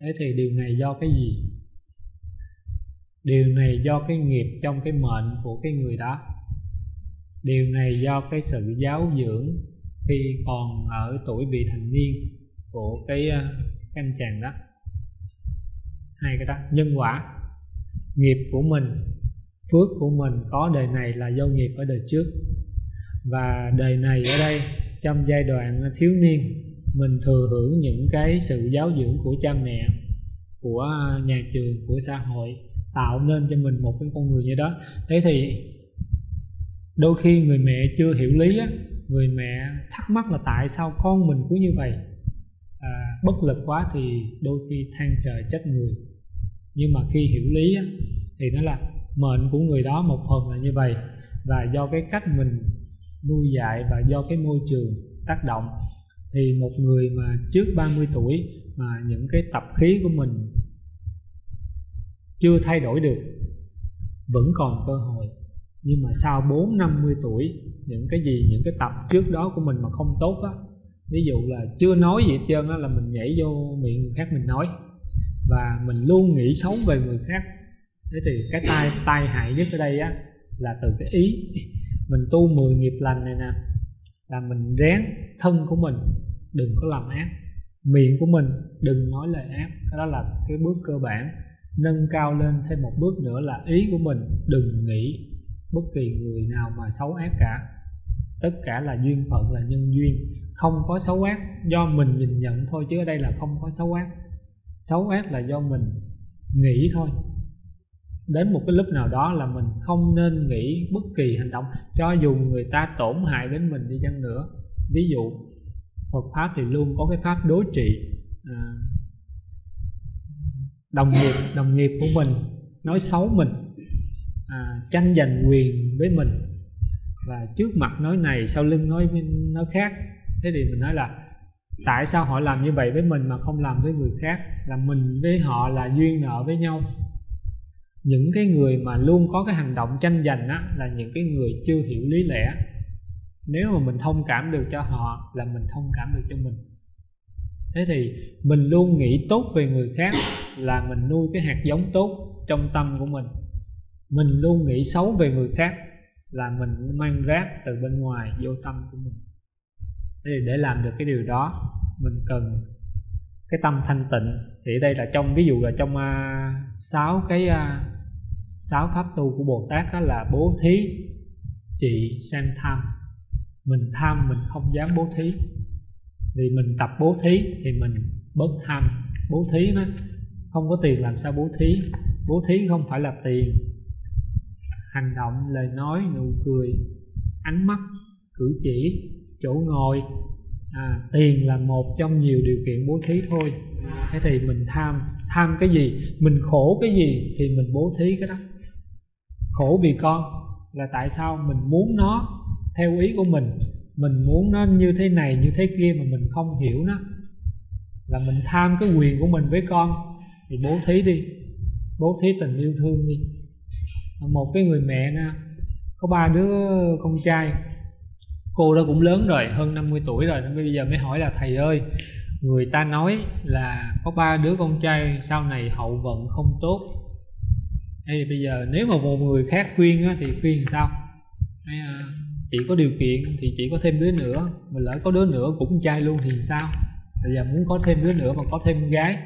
Thế thì điều này do cái gì? Điều này do cái nghiệp trong cái mệnh của cái người đó điều này do cái sự giáo dưỡng khi còn ở tuổi vị thành niên của cái, ờ, cái anh chàng đó. Hai cái đó nhân quả. Nghiệp của mình phước của mình có đời này là do nghiệp ở đời trước. Và đời này ở đây trong giai đoạn thiếu niên mình thừa hưởng những cái sự giáo dưỡng của cha mẹ của nhà trường của xã hội tạo nên cho mình một cái con người như đó. Thế thì đôi khi người mẹ chưa hiểu lý á người mẹ thắc mắc là tại sao con mình cứ như vậy? À, bất lực quá thì đôi khi than trời trách người. Nhưng mà khi hiểu lý á, thì nó là mệnh của người đó một phần là như vậy. Và do cái cách mình nuôi dạy và do cái môi trường tác động thì một người mà trước 30 tuổi mà những cái tập khí của mình chưa thay đổi được vẫn còn cơ hội nhưng mà sau 4 50 tuổi, những cái gì, những cái tập trước đó của mình mà không tốt á, ví dụ là chưa nói gì hết trơn á, là mình nhảy vô miệng người khác mình nói. Và mình luôn nghĩ xấu về người khác. Thế thì cái tai tai hại nhất ở đây á, là từ cái ý. Mình tu 10 nghiệp lành này nè, là mình rén thân của mình, đừng có làm ác. Miệng của mình, đừng nói lời ác. Đó là cái bước cơ bản. Nâng cao lên thêm một bước nữa là ý của mình, đừng nghĩ bất kỳ người nào mà xấu ác cả. Tất cả là duyên phận là nhân duyên. Không có xấu ác do mình nhìn nhận thôi chứ ở đây là không có xấu ác. Xấu ác là do mình nghĩ thôi. Đến một cái lúc nào đó là mình không nên nghĩ bất kỳ hành động. Cho dù người ta tổn hại đến mình đi chăng nữa. Ví dụ Phật pháp thì luôn có cái pháp đối trị à, đồng nghiệp đồng nghiệp của mình nói xấu mình à, tranh giành quyền với mình. Và trước mặt nói này sau lưng nói nói khác. Thế thì mình nói là tại sao họ làm như vậy với mình mà không làm với người khác? Là mình với họ là duyên nợ với nhau. Những cái người mà luôn có cái hành động tranh giành á là những cái người chưa hiểu lý lẽ. Nếu mà mình thông cảm được cho họ là mình thông cảm được cho mình. Thế thì mình luôn nghĩ tốt về người khác là mình nuôi cái hạt giống tốt trong tâm của mình mình luôn nghĩ xấu về người khác là mình mang rác từ bên ngoài vô tâm của mình. Thì để làm được cái điều đó mình cần cái tâm thanh tịnh. Thì đây là trong ví dụ là trong uh, sáu cái uh, sáu pháp tu của bồ tát đó là bố thí trị sang tham. Mình tham mình không dám bố thí. Thì mình tập bố thí thì mình bớt tham. Bố thí nó không có tiền làm sao bố thí. Bố thí không phải là tiền hành động lời nói nụ cười ánh mắt cử chỉ chỗ ngồi à, tiền là một trong nhiều điều kiện bố thí thôi. Thế thì mình tham tham cái gì? Mình khổ cái gì thì mình bố thí cái đó. Khổ vì con là tại sao mình muốn nó theo ý của mình mình muốn nó như thế này như thế kia mà mình không hiểu nó. Là mình tham cái quyền của mình với con thì bố thí đi bố thí tình yêu thương đi một cái người mẹ nè có ba đứa con trai. Cô đó cũng lớn rồi hơn 50 tuổi rồi nên bây giờ mới hỏi là thầy ơi người ta nói là có ba đứa con trai sau này hậu vận không tốt. Hay bây giờ nếu mà một người khác khuyên á, thì khuyên sao? Hay, à, chị có điều kiện thì chị có thêm đứa nữa mà lỡ có đứa nữa cũng trai luôn thì sao? Bây giờ muốn có thêm đứa nữa mà có thêm gái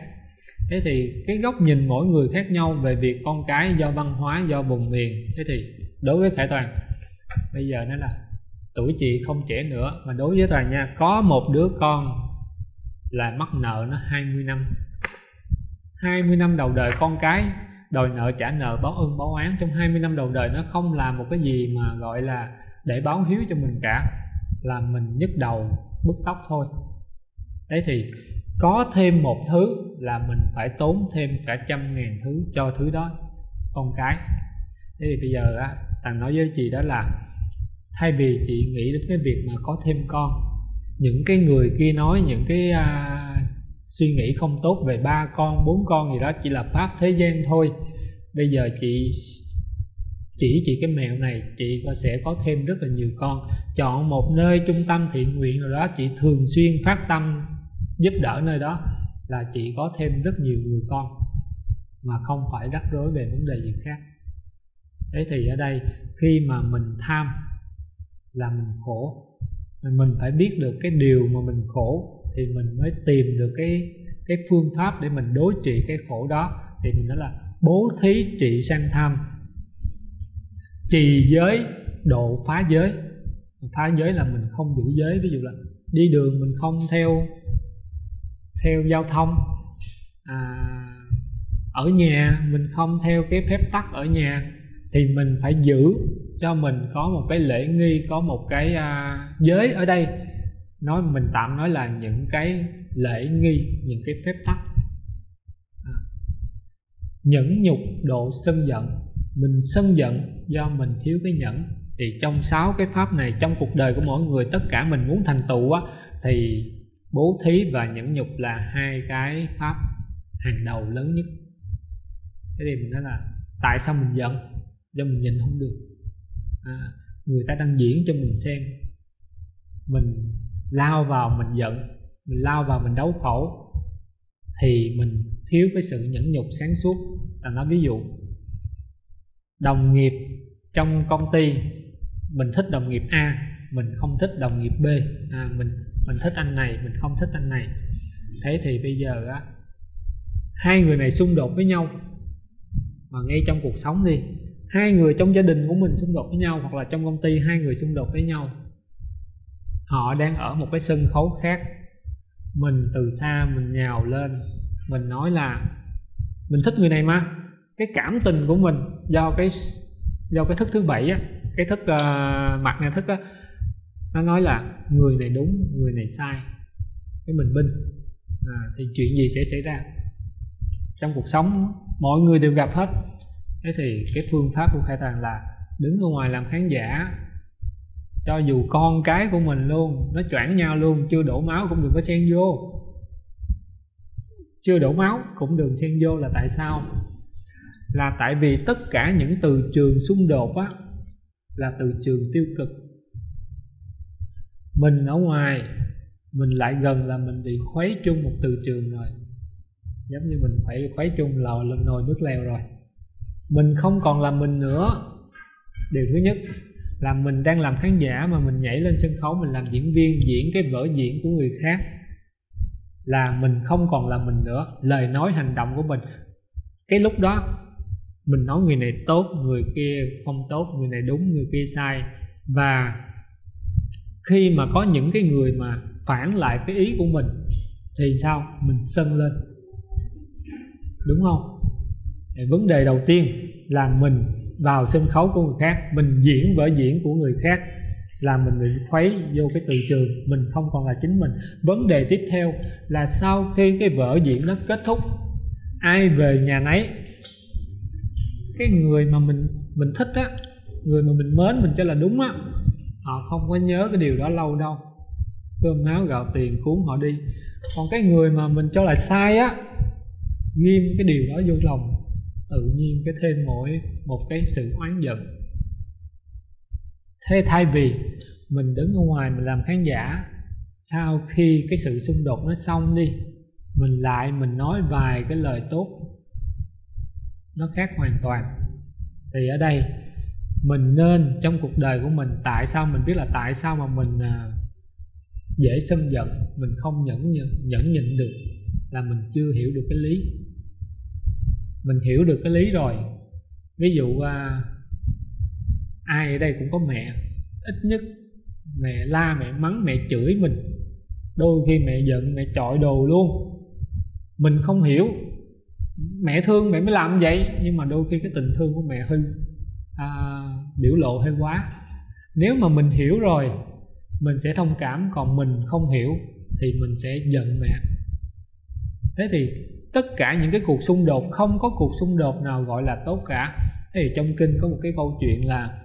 thế thì cái góc nhìn mỗi người khác nhau về việc con cái do văn hóa, do vùng miền. Thế thì đối với khải toàn, bây giờ nó là tuổi chị không trẻ nữa. Mà đối với toàn nha, có một đứa con là mắc nợ nó 20 năm. 20 năm đầu đời con cái, đòi nợ trả nợ, báo ơn báo oán. Trong 20 năm đầu đời nó không làm một cái gì mà gọi là để báo hiếu cho mình cả. Là mình nhức đầu, bứt tóc thôi. Thế thì có thêm một thứ là mình phải tốn thêm cả trăm ngàn thứ cho thứ đó. Con cái. Thế thì bây giờ á thằng nói với chị đó là thay vì chị nghĩ đến cái việc mà có thêm con những cái người kia nói những cái à, suy nghĩ không tốt về ba con bốn con gì đó chỉ là pháp thế gian thôi. Bây giờ chị chỉ chị cái mẹo này chị sẽ có thêm rất là nhiều con. Chọn một nơi trung tâm thiện nguyện rồi đó chị thường xuyên phát tâm giúp đỡ nơi đó là chị có thêm rất nhiều người con mà không phải rắc rối về vấn đề gì khác. Thế thì ở đây khi mà mình tham là mình khổ. Mình phải biết được cái điều mà mình khổ thì mình mới tìm được cái cái phương pháp để mình đối trị cái khổ đó. Thì mình nói là bố thí trị sanh tham. Trì giới, độ phá giới. Phá giới là mình không giữ giới. Ví dụ là đi đường mình không theo theo giao thông. À, ở nhà mình không theo cái phép tắc ở nhà thì mình phải giữ cho mình có một cái lễ nghi có một cái à, giới ở đây. Nói mình tạm nói là những cái lễ nghi những cái phép tắc. À, nhẫn nhục độ sân giận. Mình sân giận do mình thiếu cái nhẫn. Thì trong sáu cái pháp này trong cuộc đời của mỗi người tất cả mình muốn thành tựu á thì bố thí và nhẫn nhục là hai cái pháp hàng đầu lớn nhất. Thế thì mình nói là tại sao mình giận? Do mình nhìn không được. À, người ta đang diễn cho mình xem. Mình lao vào mình giận mình lao vào mình đấu khẩu thì mình thiếu cái sự nhẫn nhục sáng suốt. Là nói ví dụ đồng nghiệp trong công ty mình thích đồng nghiệp A mình không thích đồng nghiệp B. À, mình mình thích anh này mình không thích anh này. Thế thì bây giờ á hai người này xung đột với nhau. Mà ngay trong cuộc sống đi hai người trong gia đình của mình xung đột với nhau hoặc là trong công ty hai người xung đột với nhau. Họ đang ở một cái sân khấu khác. Mình từ xa mình nhào lên mình nói là mình thích người này mà. Cái cảm tình của mình do cái do cái thức thứ bảy á cái thức uh, mặt nghe thức á nó nói là người này đúng người này sai. Cái mình binh. À, thì chuyện gì sẽ xảy ra? Trong cuộc sống mọi người đều gặp hết. Thế thì cái phương pháp của khai tàng là đứng ở ngoài làm khán giả. Cho dù con cái của mình luôn nó choảng nhau luôn chưa đổ máu cũng đừng có xen vô. Chưa đổ máu cũng đừng xen vô là tại sao? Là tại vì tất cả những từ trường xung đột á là từ trường tiêu cực mình ở ngoài, mình lại gần là mình bị khuấy chung một từ trường rồi. Giống như mình phải khuấy chung lò lên nồi nước lèo rồi. Mình không còn là mình nữa. Điều thứ nhất là mình đang làm khán giả mà mình nhảy lên sân khấu, mình làm diễn viên, diễn cái vở diễn của người khác, là mình không còn là mình nữa. Lời nói, hành động của mình. Cái lúc đó, mình nói người này tốt, người kia không tốt, người này đúng, người kia sai. Và khi mà có những cái người mà phản lại cái ý của mình, thì sao? Mình sân lên. Đúng không? Thì vấn đề đầu tiên là mình vào sân khấu của người khác, mình diễn vở diễn của người khác là mình bị khuấy vô cái từ trường, mình không còn là chính mình. Vấn đề tiếp theo là sau khi cái vở diễn nó kết thúc, ai về nhà nấy? Cái người mà mình mình thích á, người mà mình mến, mình cho là đúng á họ không có nhớ cái điều đó lâu đâu. Cơm áo gạo tiền cuốn họ đi. Còn cái người mà mình cho là sai á, nghiêm cái điều đó vô lòng, tự nhiên cái thêm mỗi một cái sự oán giận. Thế thay vì mình đứng ở ngoài mình làm khán giả, sau khi cái sự xung đột nó xong đi, mình lại mình nói vài cái lời tốt, nó khác hoàn toàn. Thì ở đây mình nên trong cuộc đời của mình tại sao mình biết là tại sao mà mình à, dễ sân giận mình không nhẫn nhẫn, nhẫn nhịn được là mình chưa hiểu được cái lý. Mình hiểu được cái lý rồi. Ví dụ à, ai ở đây cũng có mẹ ít nhất mẹ la mẹ mắng mẹ chửi mình. Đôi khi mẹ giận mẹ chọi đồ luôn. Mình không hiểu. Mẹ thương mẹ mới làm vậy nhưng mà đôi khi cái tình thương của mẹ hư. À, biểu lộ hơi quá. Nếu mà mình hiểu rồi, mình sẽ thông cảm, còn mình không hiểu thì mình sẽ giận mẹ. Thế thì tất cả những cái cuộc xung đột, không có cuộc xung đột nào gọi là tốt cả. Thế thì trong kinh có một cái câu chuyện là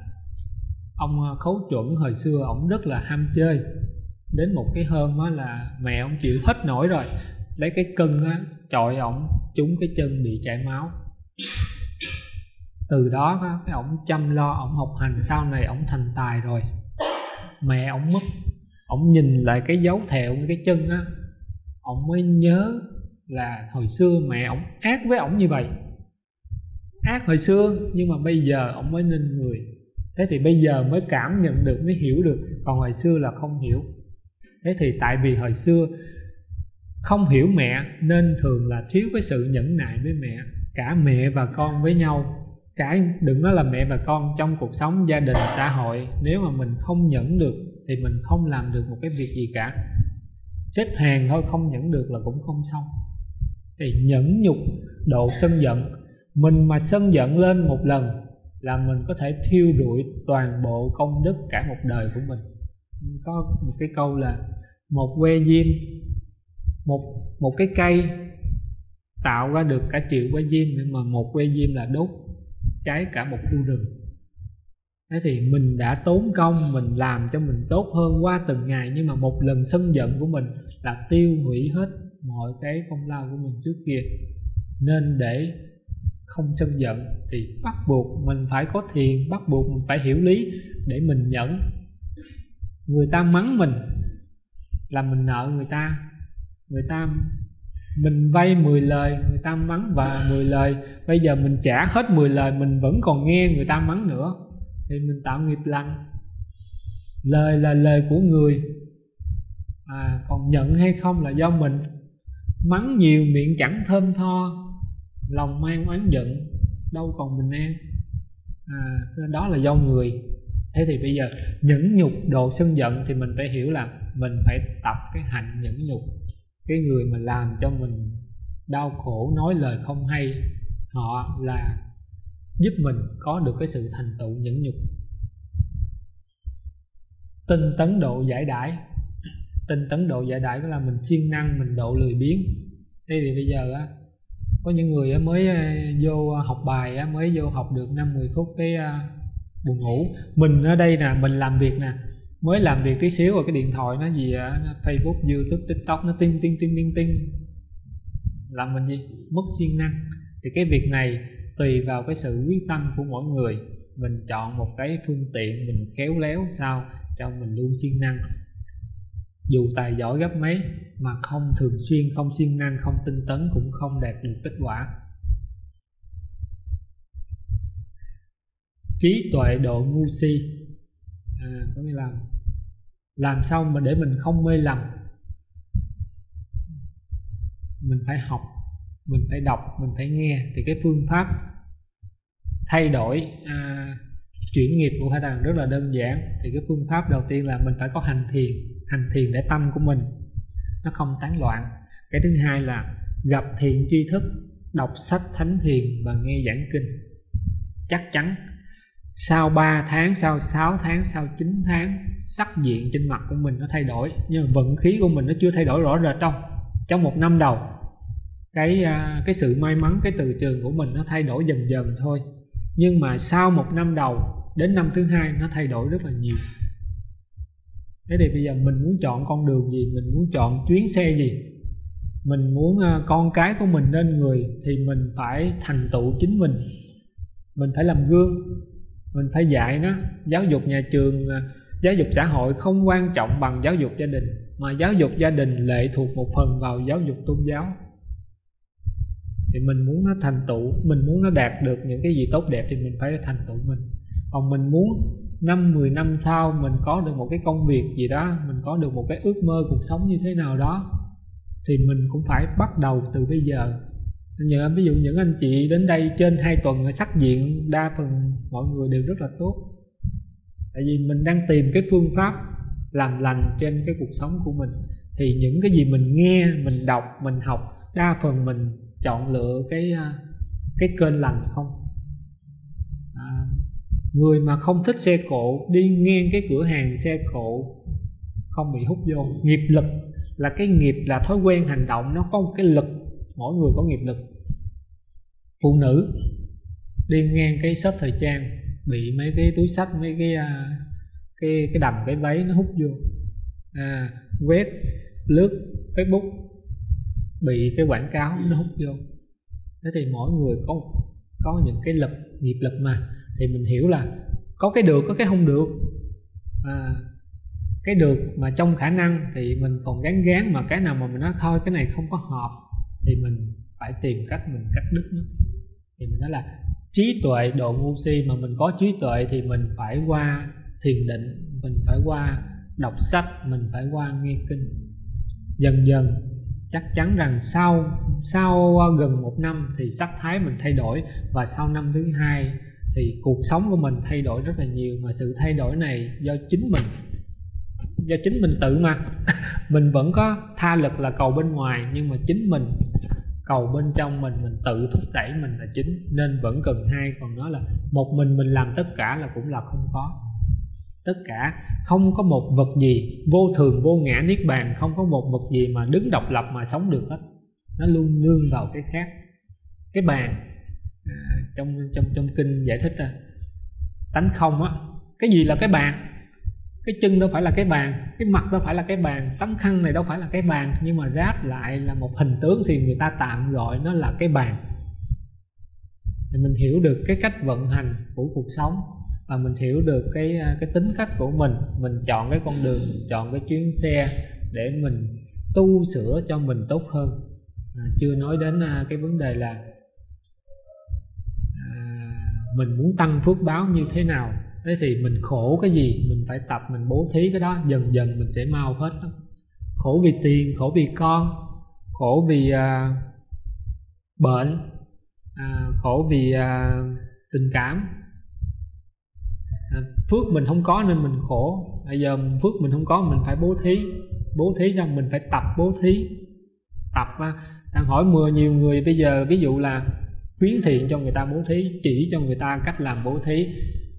ông à, khấu chuẩn hồi xưa ổng rất là ham chơi. Đến một cái hôm á là mẹ ông chịu hết nổi rồi. Lấy cái cân á, chọi ổng trúng cái chân bị chảy máu từ đó á, cái ổng chăm lo ổng học hành sau này ổng thành tài rồi. Mẹ ổng mất ổng nhìn lại cái dấu thẹo cái chân á ổng mới nhớ là hồi xưa mẹ ổng ác với ổng như vậy. Ác hồi xưa nhưng mà bây giờ ổng mới nên người. Thế thì bây giờ mới cảm nhận được mới hiểu được còn hồi xưa là không hiểu. Thế thì tại vì hồi xưa không hiểu mẹ nên thường là thiếu cái sự nhẫn nại với mẹ. Cả mẹ và con với nhau cái, đừng nói là mẹ và con trong cuộc sống, gia đình, xã hội. Nếu mà mình không nhẫn được thì mình không làm được một cái việc gì cả. Xếp hàng thôi, không nhẫn được là cũng không xong. Thì nhẫn nhục, độ sân giận. Mình mà sân giận lên một lần là mình có thể thiêu rụi toàn bộ công đức cả một đời của mình. Có một cái câu là một que diêm, một một cái cây tạo ra được cả triệu que diêm, nhưng mà một que diêm là đốt cháy cả một khu rừng. Thế thì mình đã tốn công, mình làm cho mình tốt hơn qua từng ngày, nhưng mà một lần sân giận của mình là tiêu hủy hết mọi cái công lao của mình trước kia. Nên để không sân giận thì bắt buộc mình phải có thiền, bắt buộc mình phải hiểu lý để mình nhẫn. Người ta mắng mình là mình nợ người ta người ta mình vay 10 lời người ta mắng và 10 lời. Bây giờ mình trả hết 10 lời mình vẫn còn nghe người ta mắng nữa. Thì mình tạo nghiệp lành. Lời là lời của người. À, còn nhận hay không là do mình. Mắng nhiều miệng chẳng thơm tho. Lòng mang oán giận đâu còn bình an. À, đó là do người. Thế thì bây giờ nhẫn nhục độ sân giận thì mình phải hiểu là mình phải tập cái hạnh nhẫn nhục cái người mà làm cho mình đau khổ, nói lời không hay, họ là giúp mình có được cái sự thành tựu nhẫn nhục. Tinh tấn độ giải đãi. Tinh tấn độ giải đãi có là mình siêng năng, mình độ lười biếng. Thế thì bây giờ á, có những người mới ờ, vô học bài mới vô học được năm 10 phút cái ờ, buồn ngủ. Mình ở đây nè, mình làm việc nè mới làm việc tí xíu rồi cái điện thoại nó gì Facebook, YouTube, TikTok, nó tinh tinh tinh tinh tinh. Làm mình gì? Mất siêng năng. Thì cái việc này tùy vào cái sự quyết tâm của mỗi người. Mình chọn một cái phương tiện mình khéo léo sao cho mình luôn siêng năng. Dù tài giỏi gấp mấy, mà không thường xuyên, không siêng năng, không tinh tấn, cũng không đạt được kết quả. Trí tuệ độ ngu si à, có nghĩa là làm sao mà để mình không mê lầm. Mình phải học mình phải đọc mình phải nghe thì cái phương pháp thay đổi à, chuyển nghiệp của hai hàng rất là đơn giản. Thì cái phương pháp đầu tiên là mình phải có hành thiền hành thiền để tâm của mình nó không tán loạn. Cái thứ hai là gặp thiện tri thức đọc sách thánh thiền và nghe giảng kinh. Chắc chắn sau 3 tháng, sau 6 tháng, sau 9 tháng sắc diện trên mặt của mình nó thay đổi nhưng mà vận khí của mình nó chưa thay đổi rõ rệt trong trong một năm đầu cái à, cái sự may mắn cái từ trường của mình nó thay đổi dần dần thôi. Nhưng mà sau một năm đầu đến năm thứ hai nó thay đổi rất là nhiều. Thế thì bây giờ mình muốn chọn con đường gì? Mình muốn chọn chuyến xe gì? Mình muốn à, con cái của mình nên người thì mình phải thành tựu chính mình. Mình phải làm gương mình phải dạy nó. Giáo dục nhà trường à, giáo dục xã hội không quan trọng bằng giáo dục gia đình, mà giáo dục gia đình lệ thuộc một phần vào giáo dục tôn giáo. Thì mình muốn nó thành tựu, mình muốn nó đạt được những cái gì tốt đẹp thì mình phải thành tựu mình. Còn mình muốn năm 10 năm sau mình có được một cái công việc gì đó, mình có được một cái ước mơ cuộc sống như thế nào đó, thì mình cũng phải bắt đầu từ bây giờ nhờ ví dụ những anh chị đến đây trên hai tuần sắc diện đa phần mọi người đều rất là tốt. Tại vì mình đang tìm cái phương pháp làm lành trên cái cuộc sống của mình. Thì những cái gì mình nghe mình đọc mình học đa phần mình chọn lựa cái à, cái kênh lành không? À, người mà không thích xe cộ đi ngang cái cửa hàng xe cộ không bị hút vô. Nghiệp lực là cái nghiệp là thói quen hành động nó có một cái lực mỗi người có nghiệp lực. Phụ nữ đi ngang cái shop thời trang bị mấy cái túi sách mấy cái à, cái cái đầm cái váy nó hút vô. À, web lướt facebook bị cái quảng cáo nó hút vô. Thế thì mỗi người có có những cái lực nghiệp lực mà. Thì mình hiểu là có cái được có cái không được. À, cái được mà trong khả năng thì mình còn gán gán mà cái nào mà mình nói thôi cái này không có hợp thì mình phải tìm cách mình cắt đứt nó. Thì mình nói là trí tuệ độ ngu si mà mình có trí tuệ thì mình phải qua thiền định, mình phải qua đọc sách, mình phải qua nghe kinh. Dần dần, chắc chắn rằng sau sau ờ, gần một năm thì sắc thái mình thay đổi và sau năm thứ hai thì cuộc sống của mình thay đổi rất là nhiều. Mà sự thay đổi này do chính mình do chính mình tự mà. Mình vẫn có tha lực là cầu bên ngoài nhưng mà chính mình cầu bên trong mình mình tự thúc đẩy mình là chính. Nên vẫn cần hai còn nói là một mình mình làm tất cả là cũng là không có. Tất cả không có một vật gì vô thường vô ngã niết bàn không có một vật gì mà đứng độc lập mà sống được hết. Nó luôn nương vào cái khác cái bàn. À, trong trong trong kinh giải thích à, tánh không á cái gì là cái bàn? Cái chân đâu phải là cái bàn cái mặt đâu phải là cái bàn tấm khăn này đâu phải là cái bàn. Nhưng mà ráp lại là một hình tướng thì người ta tạm gọi nó là cái bàn. Thì mình hiểu được cái cách vận hành của cuộc sống và mình hiểu được cái à, cái tính cách của mình. Mình chọn cái con đường chọn cái chuyến xe để mình tu sửa cho mình tốt hơn. À, chưa nói đến à, cái vấn đề là à, mình muốn tăng phước báo như thế nào thế thì mình khổ cái gì? Mình phải tập mình bố thí cái đó. Dần dần mình sẽ mau hết đó. khổ vì tiền khổ vì con khổ vì à, bệnh à, khổ vì à, tình cảm. À, phước mình không có nên mình khổ. Bây giờ phước mình không có mình phải bố thí. Bố thí xong mình phải tập bố thí. Tập à, đang hỏi mưa nhiều người bây giờ ví dụ là khuyến thiện cho người ta bố thí chỉ cho người ta cách làm bố thí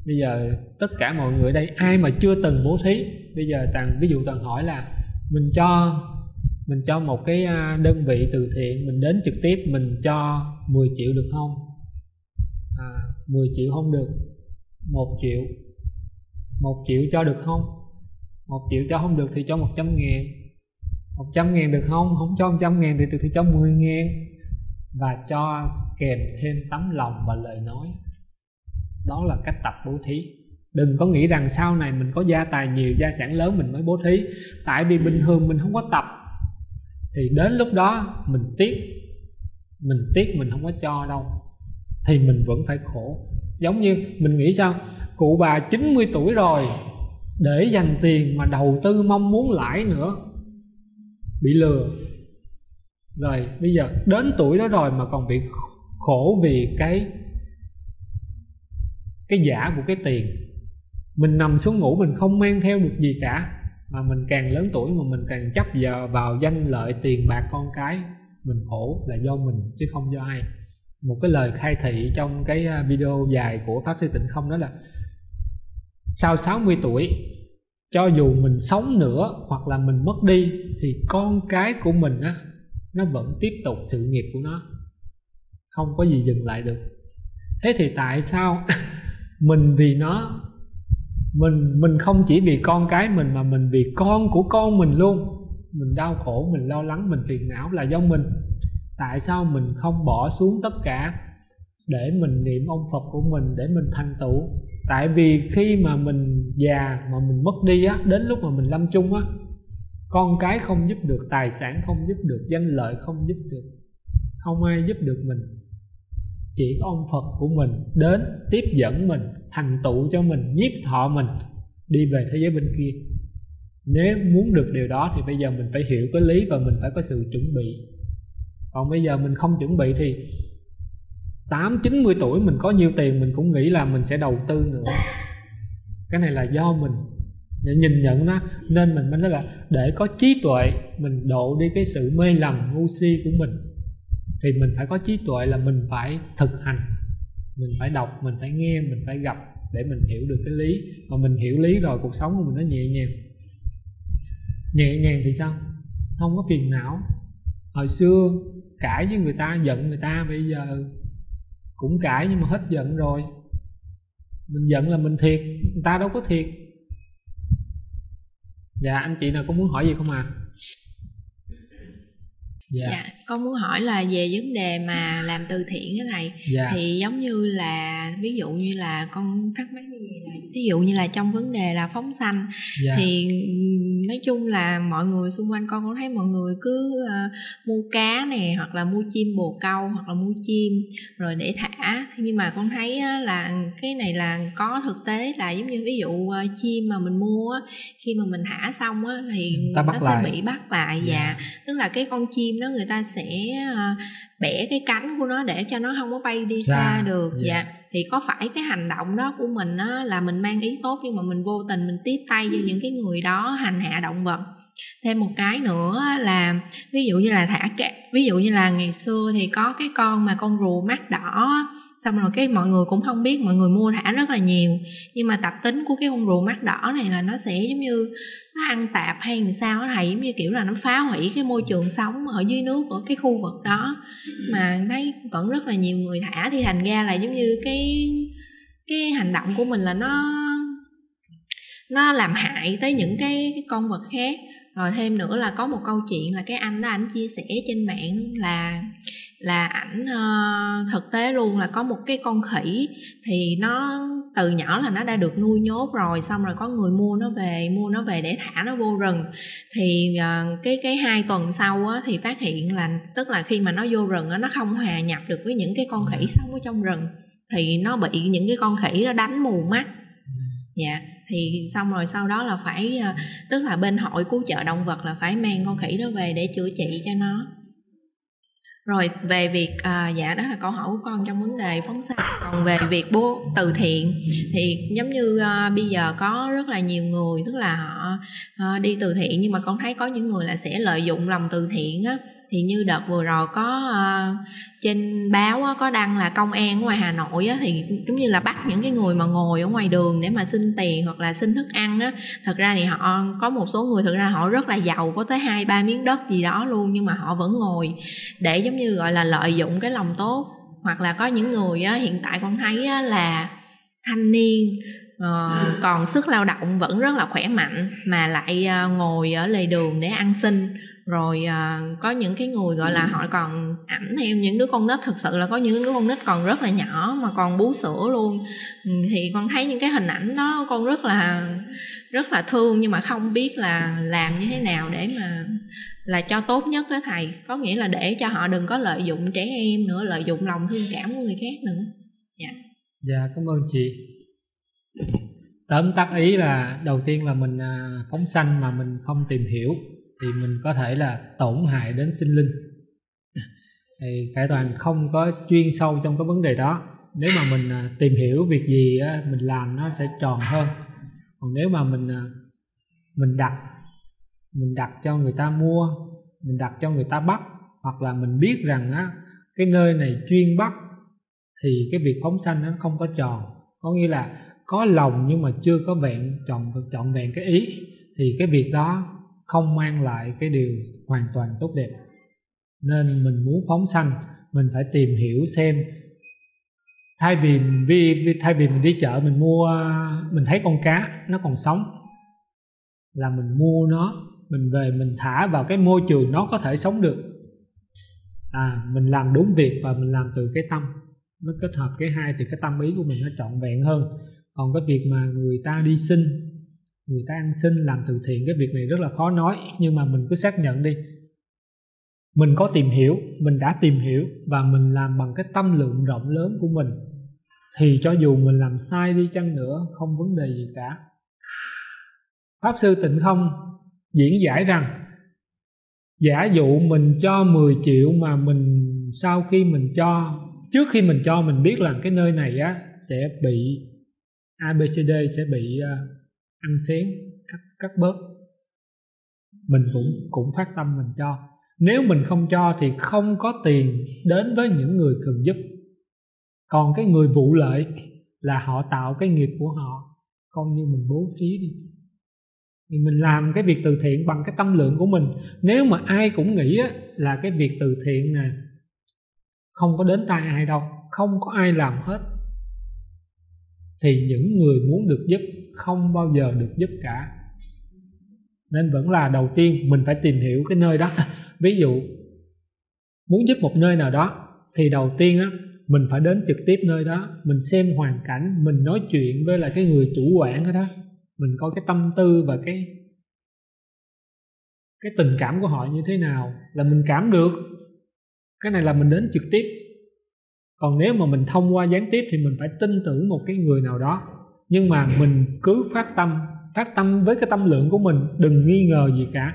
bây giờ tất cả mọi người đây ai mà chưa từng bố thí bây giờ toàn ví dụ toàn hỏi là mình cho mình cho một cái à, đơn vị từ thiện mình đến trực tiếp mình cho 10 triệu được không? À, 10 triệu không được. Một triệu. Một triệu cho được không? Một triệu cho không được thì cho 100 ngàn. 100 ngàn được không? Không cho 100 ngàn thì từ thì cho 10 ngàn. Và cho kèm thêm tấm lòng và lời nói đó là cách tập bố thí. Đừng có nghĩ rằng sau này mình có gia tài nhiều, gia sản lớn mình mới bố thí. Tại vì bình thường mình không có tập, thì đến lúc đó mình tiếc mình tiếc mình không có cho đâu, thì mình vẫn phải khổ. Giống như mình nghĩ sao? Cụ bà 90 tuổi rồi, để dành tiền mà đầu tư mong muốn lãi nữa, bị lừa. Rồi, bây giờ đến tuổi đó rồi mà còn bị khổ vì cái cái giả của cái tiền. Mình nằm xuống ngủ mình không mang theo được gì cả, mà mình càng lớn tuổi mà mình càng chấp giờ vào danh lợi tiền bạc con cái, mình khổ là do mình chứ không do ai. Một cái lời khai thị trong cái à, video dài của pháp sư tịnh không đó là, sau 60 tuổi, cho dù mình sống nữa hoặc là mình mất đi, thì con cái của mình á, nó vẫn tiếp tục sự nghiệp của nó. Không có gì dừng lại được. Thế thì tại sao mình vì nó, mình mình không chỉ vì con cái mình mà mình vì con của con mình luôn. Mình đau khổ, mình lo lắng, mình phiền não là do mình. Tại sao mình không bỏ xuống tất cả để mình niệm ông phật của mình, để mình thành tựu? Tại vì khi mà mình già mà mình mất đi á, đến lúc mà mình lâm chung á, con cái không giúp được, tài sản không giúp được, danh lợi không giúp được, không ai giúp được mình chỉ có ông Phật của mình đến tiếp dẫn mình, thành tựu cho mình, nhiếp thọ mình, đi về thế giới bên kia. Nếu muốn được điều đó thì bây giờ mình phải hiểu cái lý và mình phải có sự chuẩn bị. Còn bây giờ mình không chuẩn bị thì tám, chín mươi tuổi mình có nhiều tiền, mình cũng nghĩ là mình sẽ đầu tư nữa. Cái này là do mình nhìn nhận nó nên mình mới nói là để có trí tuệ, mình độ đi cái sự mê lầm ngu si của mình thì mình phải có trí tuệ là mình phải thực hành. Mình phải đọc, mình phải nghe, mình phải gặp để mình hiểu được cái lý. Mà mình hiểu lý rồi, cuộc sống của mình nó nhẹ nhàng. Nhẹ nhàng thì sao? Không có phiền não. Hồi xưa, cãi với người ta, giận người ta, bây giờ cũng cãi nhưng mà hết giận rồi. Mình giận là mình thiệt, người ta đâu có thiệt. Dạ anh chị nào có muốn hỏi gì không à? Dạ. dạ con muốn hỏi là về vấn đề mà làm từ thiện cái này dạ. thì giống như là ví dụ như là con thắc mắc như vậy là ví dụ như là trong vấn đề là phóng sanh dạ. thì nói chung là mọi người xung quanh con có thấy mọi người cứ uh, mua cá nè hoặc là mua chim bồ câu hoặc là mua chim rồi để thả nhưng mà con thấy uh, là cái này là có thực tế là giống như ví dụ uh, chim mà mình mua uh, khi mà mình thả xong uh, thì nó lại. sẽ bị bắt lại dạ yeah. tức là cái con chim đó người ta sẽ uh, bẻ cái cánh của nó để cho nó không có bay đi dạ. xa được dạ yeah thì có phải cái hành động đó của mình á là mình mang ý tốt nhưng mà mình vô tình mình tiếp tay cho những cái người đó hành hạ động vật? Thêm một cái nữa là ví dụ như là thả cá, ví dụ như là ngày xưa thì có cái con mà con rùa mắt đỏ xong rồi cái mọi người cũng không biết mọi người mua thả rất là nhiều. Nhưng mà tập tính của cái con rùa mắt đỏ này là nó sẽ giống như nó ăn tạp hay làm sao thầy giống như kiểu là nó phá hủy cái môi trường sống ở dưới nước ở cái khu vực đó. Mà thấy vẫn rất là nhiều người thả thì thành ra là giống như cái cái hành động của mình là nó nó làm hại tới những cái, cái con vật khác. Rồi thêm nữa là có một câu chuyện là cái anh đó anh chia sẻ trên mạng là là ảnh uh, thực tế luôn là có một cái con khỉ thì nó từ nhỏ là nó đã được nuôi nhốt rồi xong rồi có người mua nó về mua nó về để thả nó vô rừng. Thì uh, cái cái hai tuần sau á, thì phát hiện là tức là khi mà nó vô rừng á, nó không hòa nhập được với những cái con khỉ sống ở trong rừng thì nó bị những cái con khỉ đó đánh mù mắt. Dạ thì xong rồi sau đó là phải ờ, tức là bên hội cứu trợ động vật là phải mang con khỉ đó về để chữa trị cho nó rồi về việc à, dạ đó là câu hỏi của con trong vấn đề phóng xạ. Còn về việc bố từ thiện thì giống như à, bây giờ có rất là nhiều người tức là họ à, đi từ thiện nhưng mà con thấy có những người là sẽ lợi dụng lòng từ thiện á thì như đợt vừa rồi có uh, trên báo uh, có đăng là công an ngoài Hà Nội uh, thì giống như là bắt những cái người mà ngồi ở ngoài đường để mà xin tiền hoặc là xin thức ăn á. Thật ra thì họ có một số người thực ra họ rất là giàu có tới hai ba miếng đất gì đó luôn nhưng mà họ vẫn ngồi để giống như gọi là lợi dụng cái lòng tốt. Hoặc là có những người á, hiện tại con thấy á, là thanh niên uh, còn sức lao động vẫn rất là khỏe mạnh mà lại uh, ngồi ở lề đường để ăn xin rồi à, có những cái người gọi là họ còn ẩm theo những đứa con nít thực sự là có những đứa con nít còn rất là nhỏ mà còn bú sữa luôn. Ừ, thì con thấy những cái hình ảnh đó con rất là rất là thương nhưng mà không biết là làm như thế nào để mà là cho tốt nhất đó thầy. Có nghĩa là để cho họ đừng có lợi dụng trẻ em nữa lợi dụng lòng thương cảm của người khác nữa. Dạ. Dạ cảm ơn chị. Tóm tắt ý là đầu tiên là mình à, phóng sanh mà mình không tìm hiểu thì mình có thể là tổn hại đến sinh linh. Thì cải toàn không có chuyên sâu trong cái vấn đề đó. Nếu mà mình à, tìm hiểu việc gì mình làm nó sẽ tròn hơn. Còn nếu mà mình à, mình đặt mình đặt cho người ta mua, mình đặt cho người ta bắt, hoặc là mình biết rằng á, cái nơi này chuyên bắt, thì cái việc phóng sanh nó không có tròn. Có nghĩa là có lòng nhưng mà chưa có vẹn, trọn trọn vẹn cái ý, thì cái việc đó không mang lại cái điều hoàn toàn tốt đẹp. Nên mình muốn phóng sanh, mình phải tìm hiểu xem. Thay vì vì thay vì mình đi chợ mình mua, mình thấy con cá nó còn sống, là mình mua nó, mình về mình thả vào cái môi trường nó có thể sống được. À mình làm đúng việc và mình làm từ cái tâm. Nó kết hợp cái hai thì cái tâm ý của mình nó trọn vẹn hơn. Còn cái việc mà người ta đi sinh người ta ăn xin làm từ thiện cái việc này rất là khó nói nhưng mà mình cứ xác nhận đi. Mình có tìm hiểu mình đã tìm hiểu và mình làm bằng cái tâm lượng rộng lớn của mình. Thì cho dù mình làm sai đi chăng nữa không vấn đề gì cả. Pháp sư tịnh không diễn giải rằng giả dụ mình cho 10 triệu mà mình sau khi mình cho trước khi mình cho mình biết là cái nơi này á sẽ bị ABCD sẽ bị uh, ăn xén, cắt cắt bớt. Mình cũng cũng phát tâm mình cho. Nếu mình không cho thì không có tiền đến với những người cần giúp. Còn cái người vụ lợi là họ tạo cái nghiệp của họ, coi như mình bố thí đi. Thì mình làm cái việc từ thiện bằng cái tâm lượng của mình. Nếu mà ai cũng nghĩ là cái việc từ thiện nè, không có đến tay ai đâu, không có ai làm hết, thì những người muốn được giúp không bao giờ được giúp cả. Nên vẫn là đầu tiên mình phải tìm hiểu cái nơi đó. Ví dụ, muốn giúp một nơi nào đó, thì đầu tiên á, mình phải đến trực tiếp nơi đó, mình xem hoàn cảnh, mình nói chuyện với lại cái người chủ quản ở đó. Mình coi cái tâm tư và cái cái tình cảm của họ như thế nào là mình cảm được. Cái này là mình đến trực tiếp. Còn nếu mà mình thông qua gián tiếp thì mình phải tin tưởng một cái người nào đó nhưng mà mình cứ phát tâm phát tâm với cái tâm lượng của mình đừng nghi ngờ gì cả.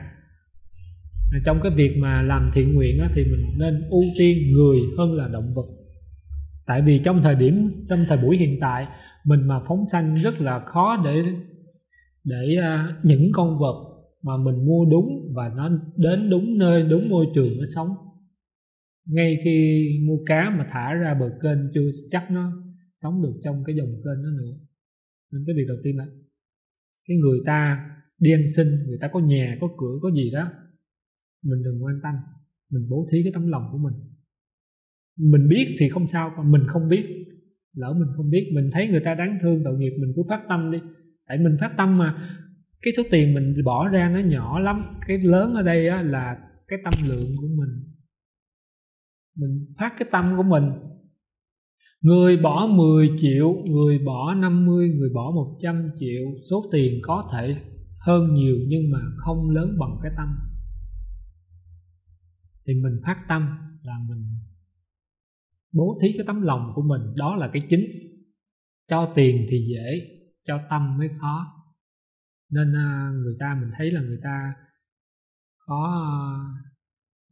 Trong cái việc mà làm thiện nguyện á, thì mình nên ưu tiên người hơn là động vật. Tại vì trong thời điểm trong thời buổi hiện tại mình mà phóng sanh rất là khó để để uh, những con vật mà mình mua đúng và nó đến đúng nơi đúng môi trường nó sống. Ngay khi mua cá mà thả ra bờ kênh chưa chắc nó sống được trong cái dòng kênh đó nữa nên cái việc đầu tiên là cái người ta đi ăn xin người ta có nhà có cửa có gì đó mình đừng quan tâm. Mình bố thí cái tấm lòng của mình. Mình biết thì không sao còn mình không biết lỡ mình không biết mình thấy người ta đáng thương tội nghiệp mình cứ phát tâm đi. Tại mình phát tâm mà cái số tiền mình bỏ ra nó nhỏ lắm cái lớn ở đây á, là cái tâm lượng của mình. Mình phát cái tâm của mình Người bỏ 10 triệu, người bỏ 50, người bỏ 100 triệu Số tiền có thể hơn nhiều nhưng mà không lớn bằng cái tâm. Thì mình phát tâm là mình bố thí cái tấm lòng của mình Đó là cái chính. Cho tiền thì dễ, cho tâm mới khó. Nên à, người ta mình thấy là người ta có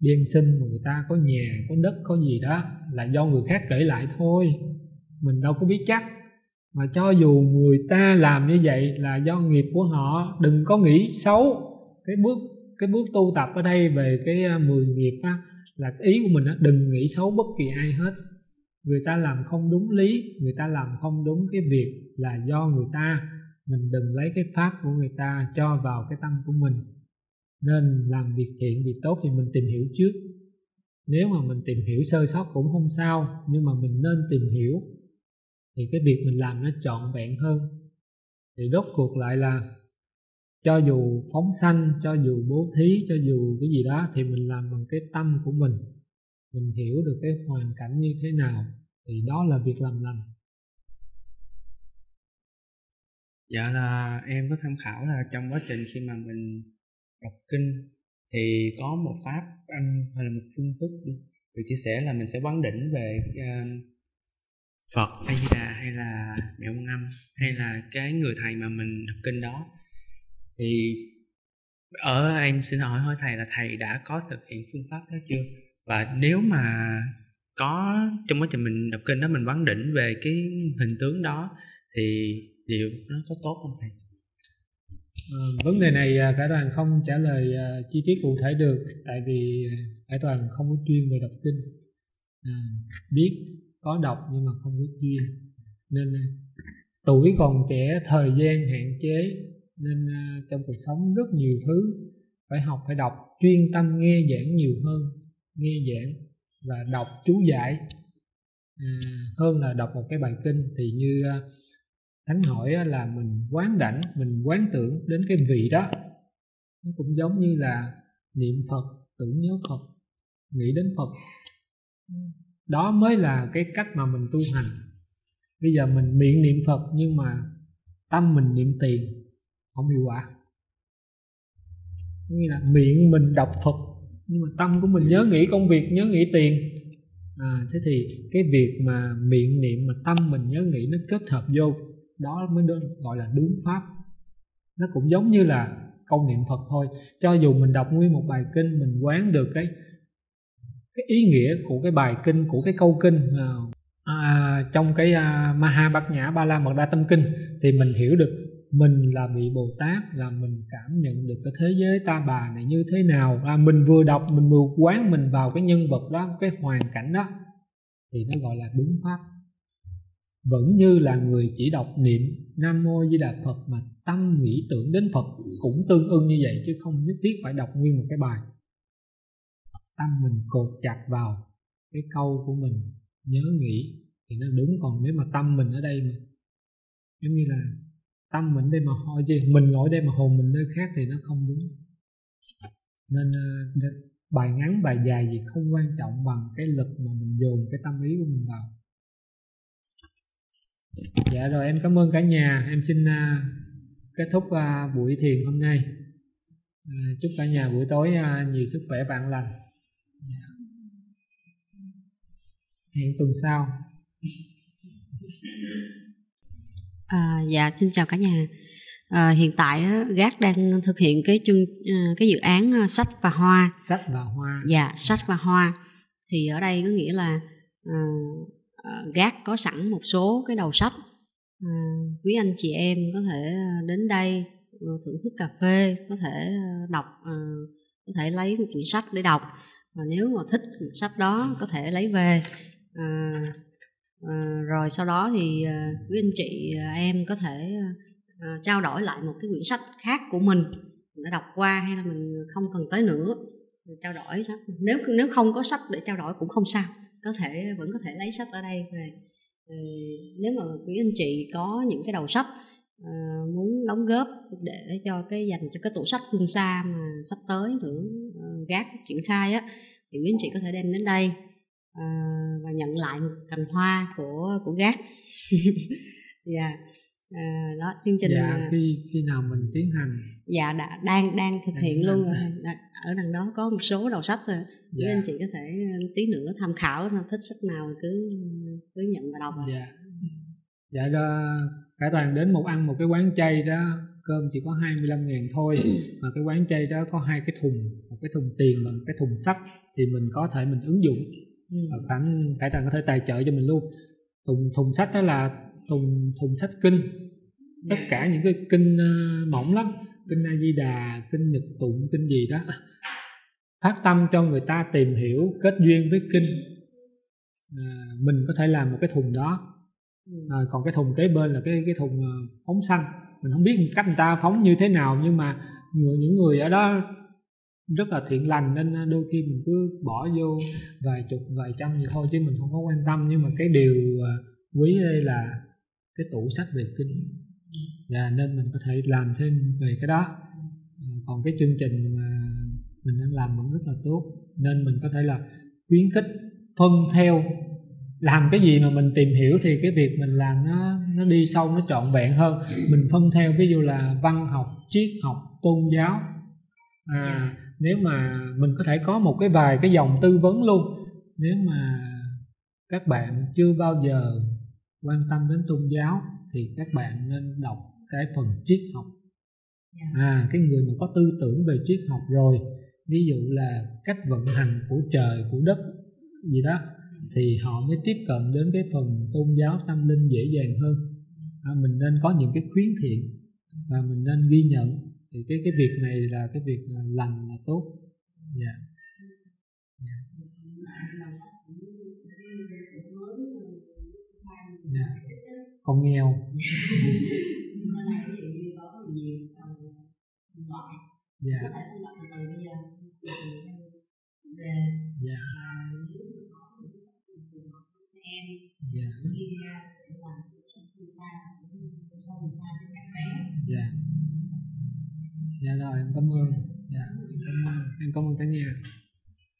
đi ăn xin mà người ta có nhà, có đất, có gì đó là do người khác kể lại thôi. Mình đâu có biết chắc. Mà cho dù người ta làm như vậy là do nghiệp của họ. Đừng có nghĩ xấu. Cái bước cái bước tu tập ở đây về cái à, 10 nghiệp á, là ý của mình á, đừng nghĩ xấu bất kỳ ai hết. Người ta làm không đúng lý, người ta làm không đúng cái việc là do người ta. Mình đừng lấy cái pháp của người ta cho vào cái tâm của mình nên làm việc thiện, việc tốt thì mình tìm hiểu trước. Nếu mà mình tìm hiểu sơ sót cũng không sao, nhưng mà mình nên tìm hiểu, thì cái việc mình làm nó trọn vẹn hơn. Thì rốt cuộc lại là cho dù phóng sanh, cho dù bố thí, cho dù cái gì đó thì mình làm bằng cái tâm của mình. Mình hiểu được cái hoàn cảnh như thế nào thì đó là việc làm lành. Dạ là em có tham khảo là trong quá trình khi mà mình đọc kinh thì có một pháp ăn hay là một phương thức được chia sẻ là mình sẽ quán đỉnh về uh, Phật A Di Đà hay là mẹ Quan Âm hay là cái người thầy mà mình đọc kinh đó. Thì ở em xin hỏi hỏi thầy là thầy đã có thực hiện phương pháp đó chưa? Và nếu mà có trong quá trình mình đọc kinh đó mình quán đỉnh về cái hình tướng đó thì liệu nó có tốt không thầy? À, vấn đề này à, cả Khải Toàn không trả lời uh, chi tiết cụ thể được tại vì à, Khải Toàn không có chuyên về đọc kinh. À, biết có đọc nhưng mà không có chuyên. Nên tuổi còn trẻ thời gian hạn chế nên trong cuộc sống rất nhiều thứ phải học phải đọc chuyên tâm nghe giảng nhiều hơn nghe giảng và đọc chú giải. À, hơn là đọc một cái bài kinh thì như thánh hỏi là mình quán đảnh mình quán tưởng đến cái vị đó. Nó cũng giống như là niệm phật tưởng nhớ phật nghĩ đến phật. Đó mới là cái cách mà mình tu hành. Bây giờ mình miệng niệm phật nhưng mà tâm mình niệm tiền không hiệu quả. Nghĩa là miệng mình đọc phật nhưng mà tâm của mình nhớ nghĩ công việc nhớ nghĩ tiền. À, thế thì cái việc mà miệng niệm mà tâm mình nhớ nghĩ nó kết hợp vô đó mới được gọi là đúng pháp. Nó cũng giống như là câu niệm phật thôi. Cho dù mình đọc nguyên một bài kinh mình quán được cái cái ý nghĩa của cái bài kinh của cái câu kinh à, à, trong cái à, Maha Bát Nhã Ba La Mật Đa Tâm Kinh thì mình hiểu được mình là vị Bồ Tát là mình cảm nhận được cái thế giới ta bà này như thế nào. À, mình vừa đọc mình vừa quán mình vào cái nhân vật đó cái hoàn cảnh đó thì nó gọi là đúng pháp vẫn như là người chỉ đọc niệm Nam Mô Di Đà Phật mà tâm nghĩ tưởng đến Phật cũng tương ưng như vậy chứ không nhất thiết phải đọc nguyên một cái bài. Tâm mình cột chặt vào cái câu của mình, nhớ nghĩ thì nó đúng, còn nếu mà tâm mình ở đây mà, giống như là tâm mình đây mà hồi gì, mình ngồi đây mà hồn mình nơi khác thì nó không đúng. Nên ờ, bài ngắn, bài dài gì không quan trọng bằng cái lực mà mình dồn cái tâm ý của mình vào dạ rồi em cảm ơn cả nhà. Em xin uh, kết thúc uh, buổi thiền hôm nay. Uh, chúc cả nhà buổi tối uh, nhiều sức khỏe bạn lành. Dạ. hẹn tuần sau. À, dạ xin chào cả nhà. À, hiện tại gác đang thực hiện cái chương cái dự án sách và hoa. Sách và hoa. Dạ sách và hoa. Thì ở đây có nghĩa là à, gác có sẵn một số cái đầu sách. À, quý anh chị em có thể đến đây thưởng thức cà phê có thể đọc à, có thể lấy một quyển sách để đọc. Và nếu mà thích quyển sách đó có thể lấy về. À, à, rồi sau đó thì à, quý anh chị à, em có thể à, trao đổi lại một cái quyển sách khác của mình. Đã đọc qua hay là mình không cần tới nữa. Trao đổi sách nếu nếu không có sách để trao đổi cũng không sao có thể vẫn có thể lấy sách ở đây về nếu mà quý anh chị có những cái đầu sách à, muốn đóng góp để cho cái dành cho cái tủ sách phương xa mà sắp tới nữa uh, gác triển khai á thì quý anh chị có thể đem đến đây à, và nhận lại một cành hoa của của gác dạ yeah. à, đó chương trình dạ, khi khi nào mình tiến hành dạ đã đang đang thực đang hiện luôn rồi. Ở đằng đó có một số đầu sách rồi. Dạ. anh chị có thể tí nữa tham khảo thích sách nào cứ cứ nhận và đọc dạ. Dạ đó cả toàn đến một ăn một cái quán chay đó cơm chỉ có 25 ngàn thôi mà cái quán chay đó có hai cái thùng một cái thùng tiền và một cái thùng sắt thì mình có thể mình ứng dụng. Ừ. khánh cải toàn có thể tài trợ cho mình luôn. Thùng thùng sách đó là thùng thùng sách kinh. Tất cả những cái kinh uh, mỏng lắm kinh a di đà kinh nhật tụng kinh gì đó. Phát tâm cho người ta tìm hiểu kết duyên với kinh. À, mình có thể làm một cái thùng đó. À, còn cái thùng kế bên là cái cái thùng à, phóng xanh. Mình không biết cách người ta phóng như thế nào nhưng mà người, những người ở đó rất là thiện lành nên à, đôi khi mình cứ bỏ vô vài chục vài trăm gì thôi chứ mình không có quan tâm. Nhưng mà cái điều à, quý đây là cái tủ sách về kinh và nên mình có thể làm thêm về cái đó. À, còn cái chương trình mà mình đang làm vẫn rất là tốt. Nên mình có thể là khuyến khích phân theo. Làm cái gì mà mình tìm hiểu thì cái việc mình làm nó nó đi sâu nó trọn vẹn hơn. Mình phân theo ví dụ là văn học triết học tôn giáo. À, nếu mà mình có thể có một cái vài cái dòng tư vấn luôn. Nếu mà các bạn chưa bao giờ quan tâm đến tôn giáo thì các bạn nên đọc cái phần triết học. À cái người mà có tư tưởng về triết học rồi ví dụ là cách vận hành của trời của đất gì đó thì họ mới tiếp cận đến cái phần tôn giáo tâm linh dễ dàng hơn. À, mình nên có những cái khuyến thiện và mình nên ghi nhận. Thì cái cái việc này là cái việc là lành là tốt. Dạ. Yeah. yeah. con nghèo dạ. Dạ. Em dạ. Đi ra để làm trong phương xa trong phương xa cho các bé dạ. Dạ rồi, em cảm ơn. Dạ em cảm ơn. Em cảm ơn cả nhà.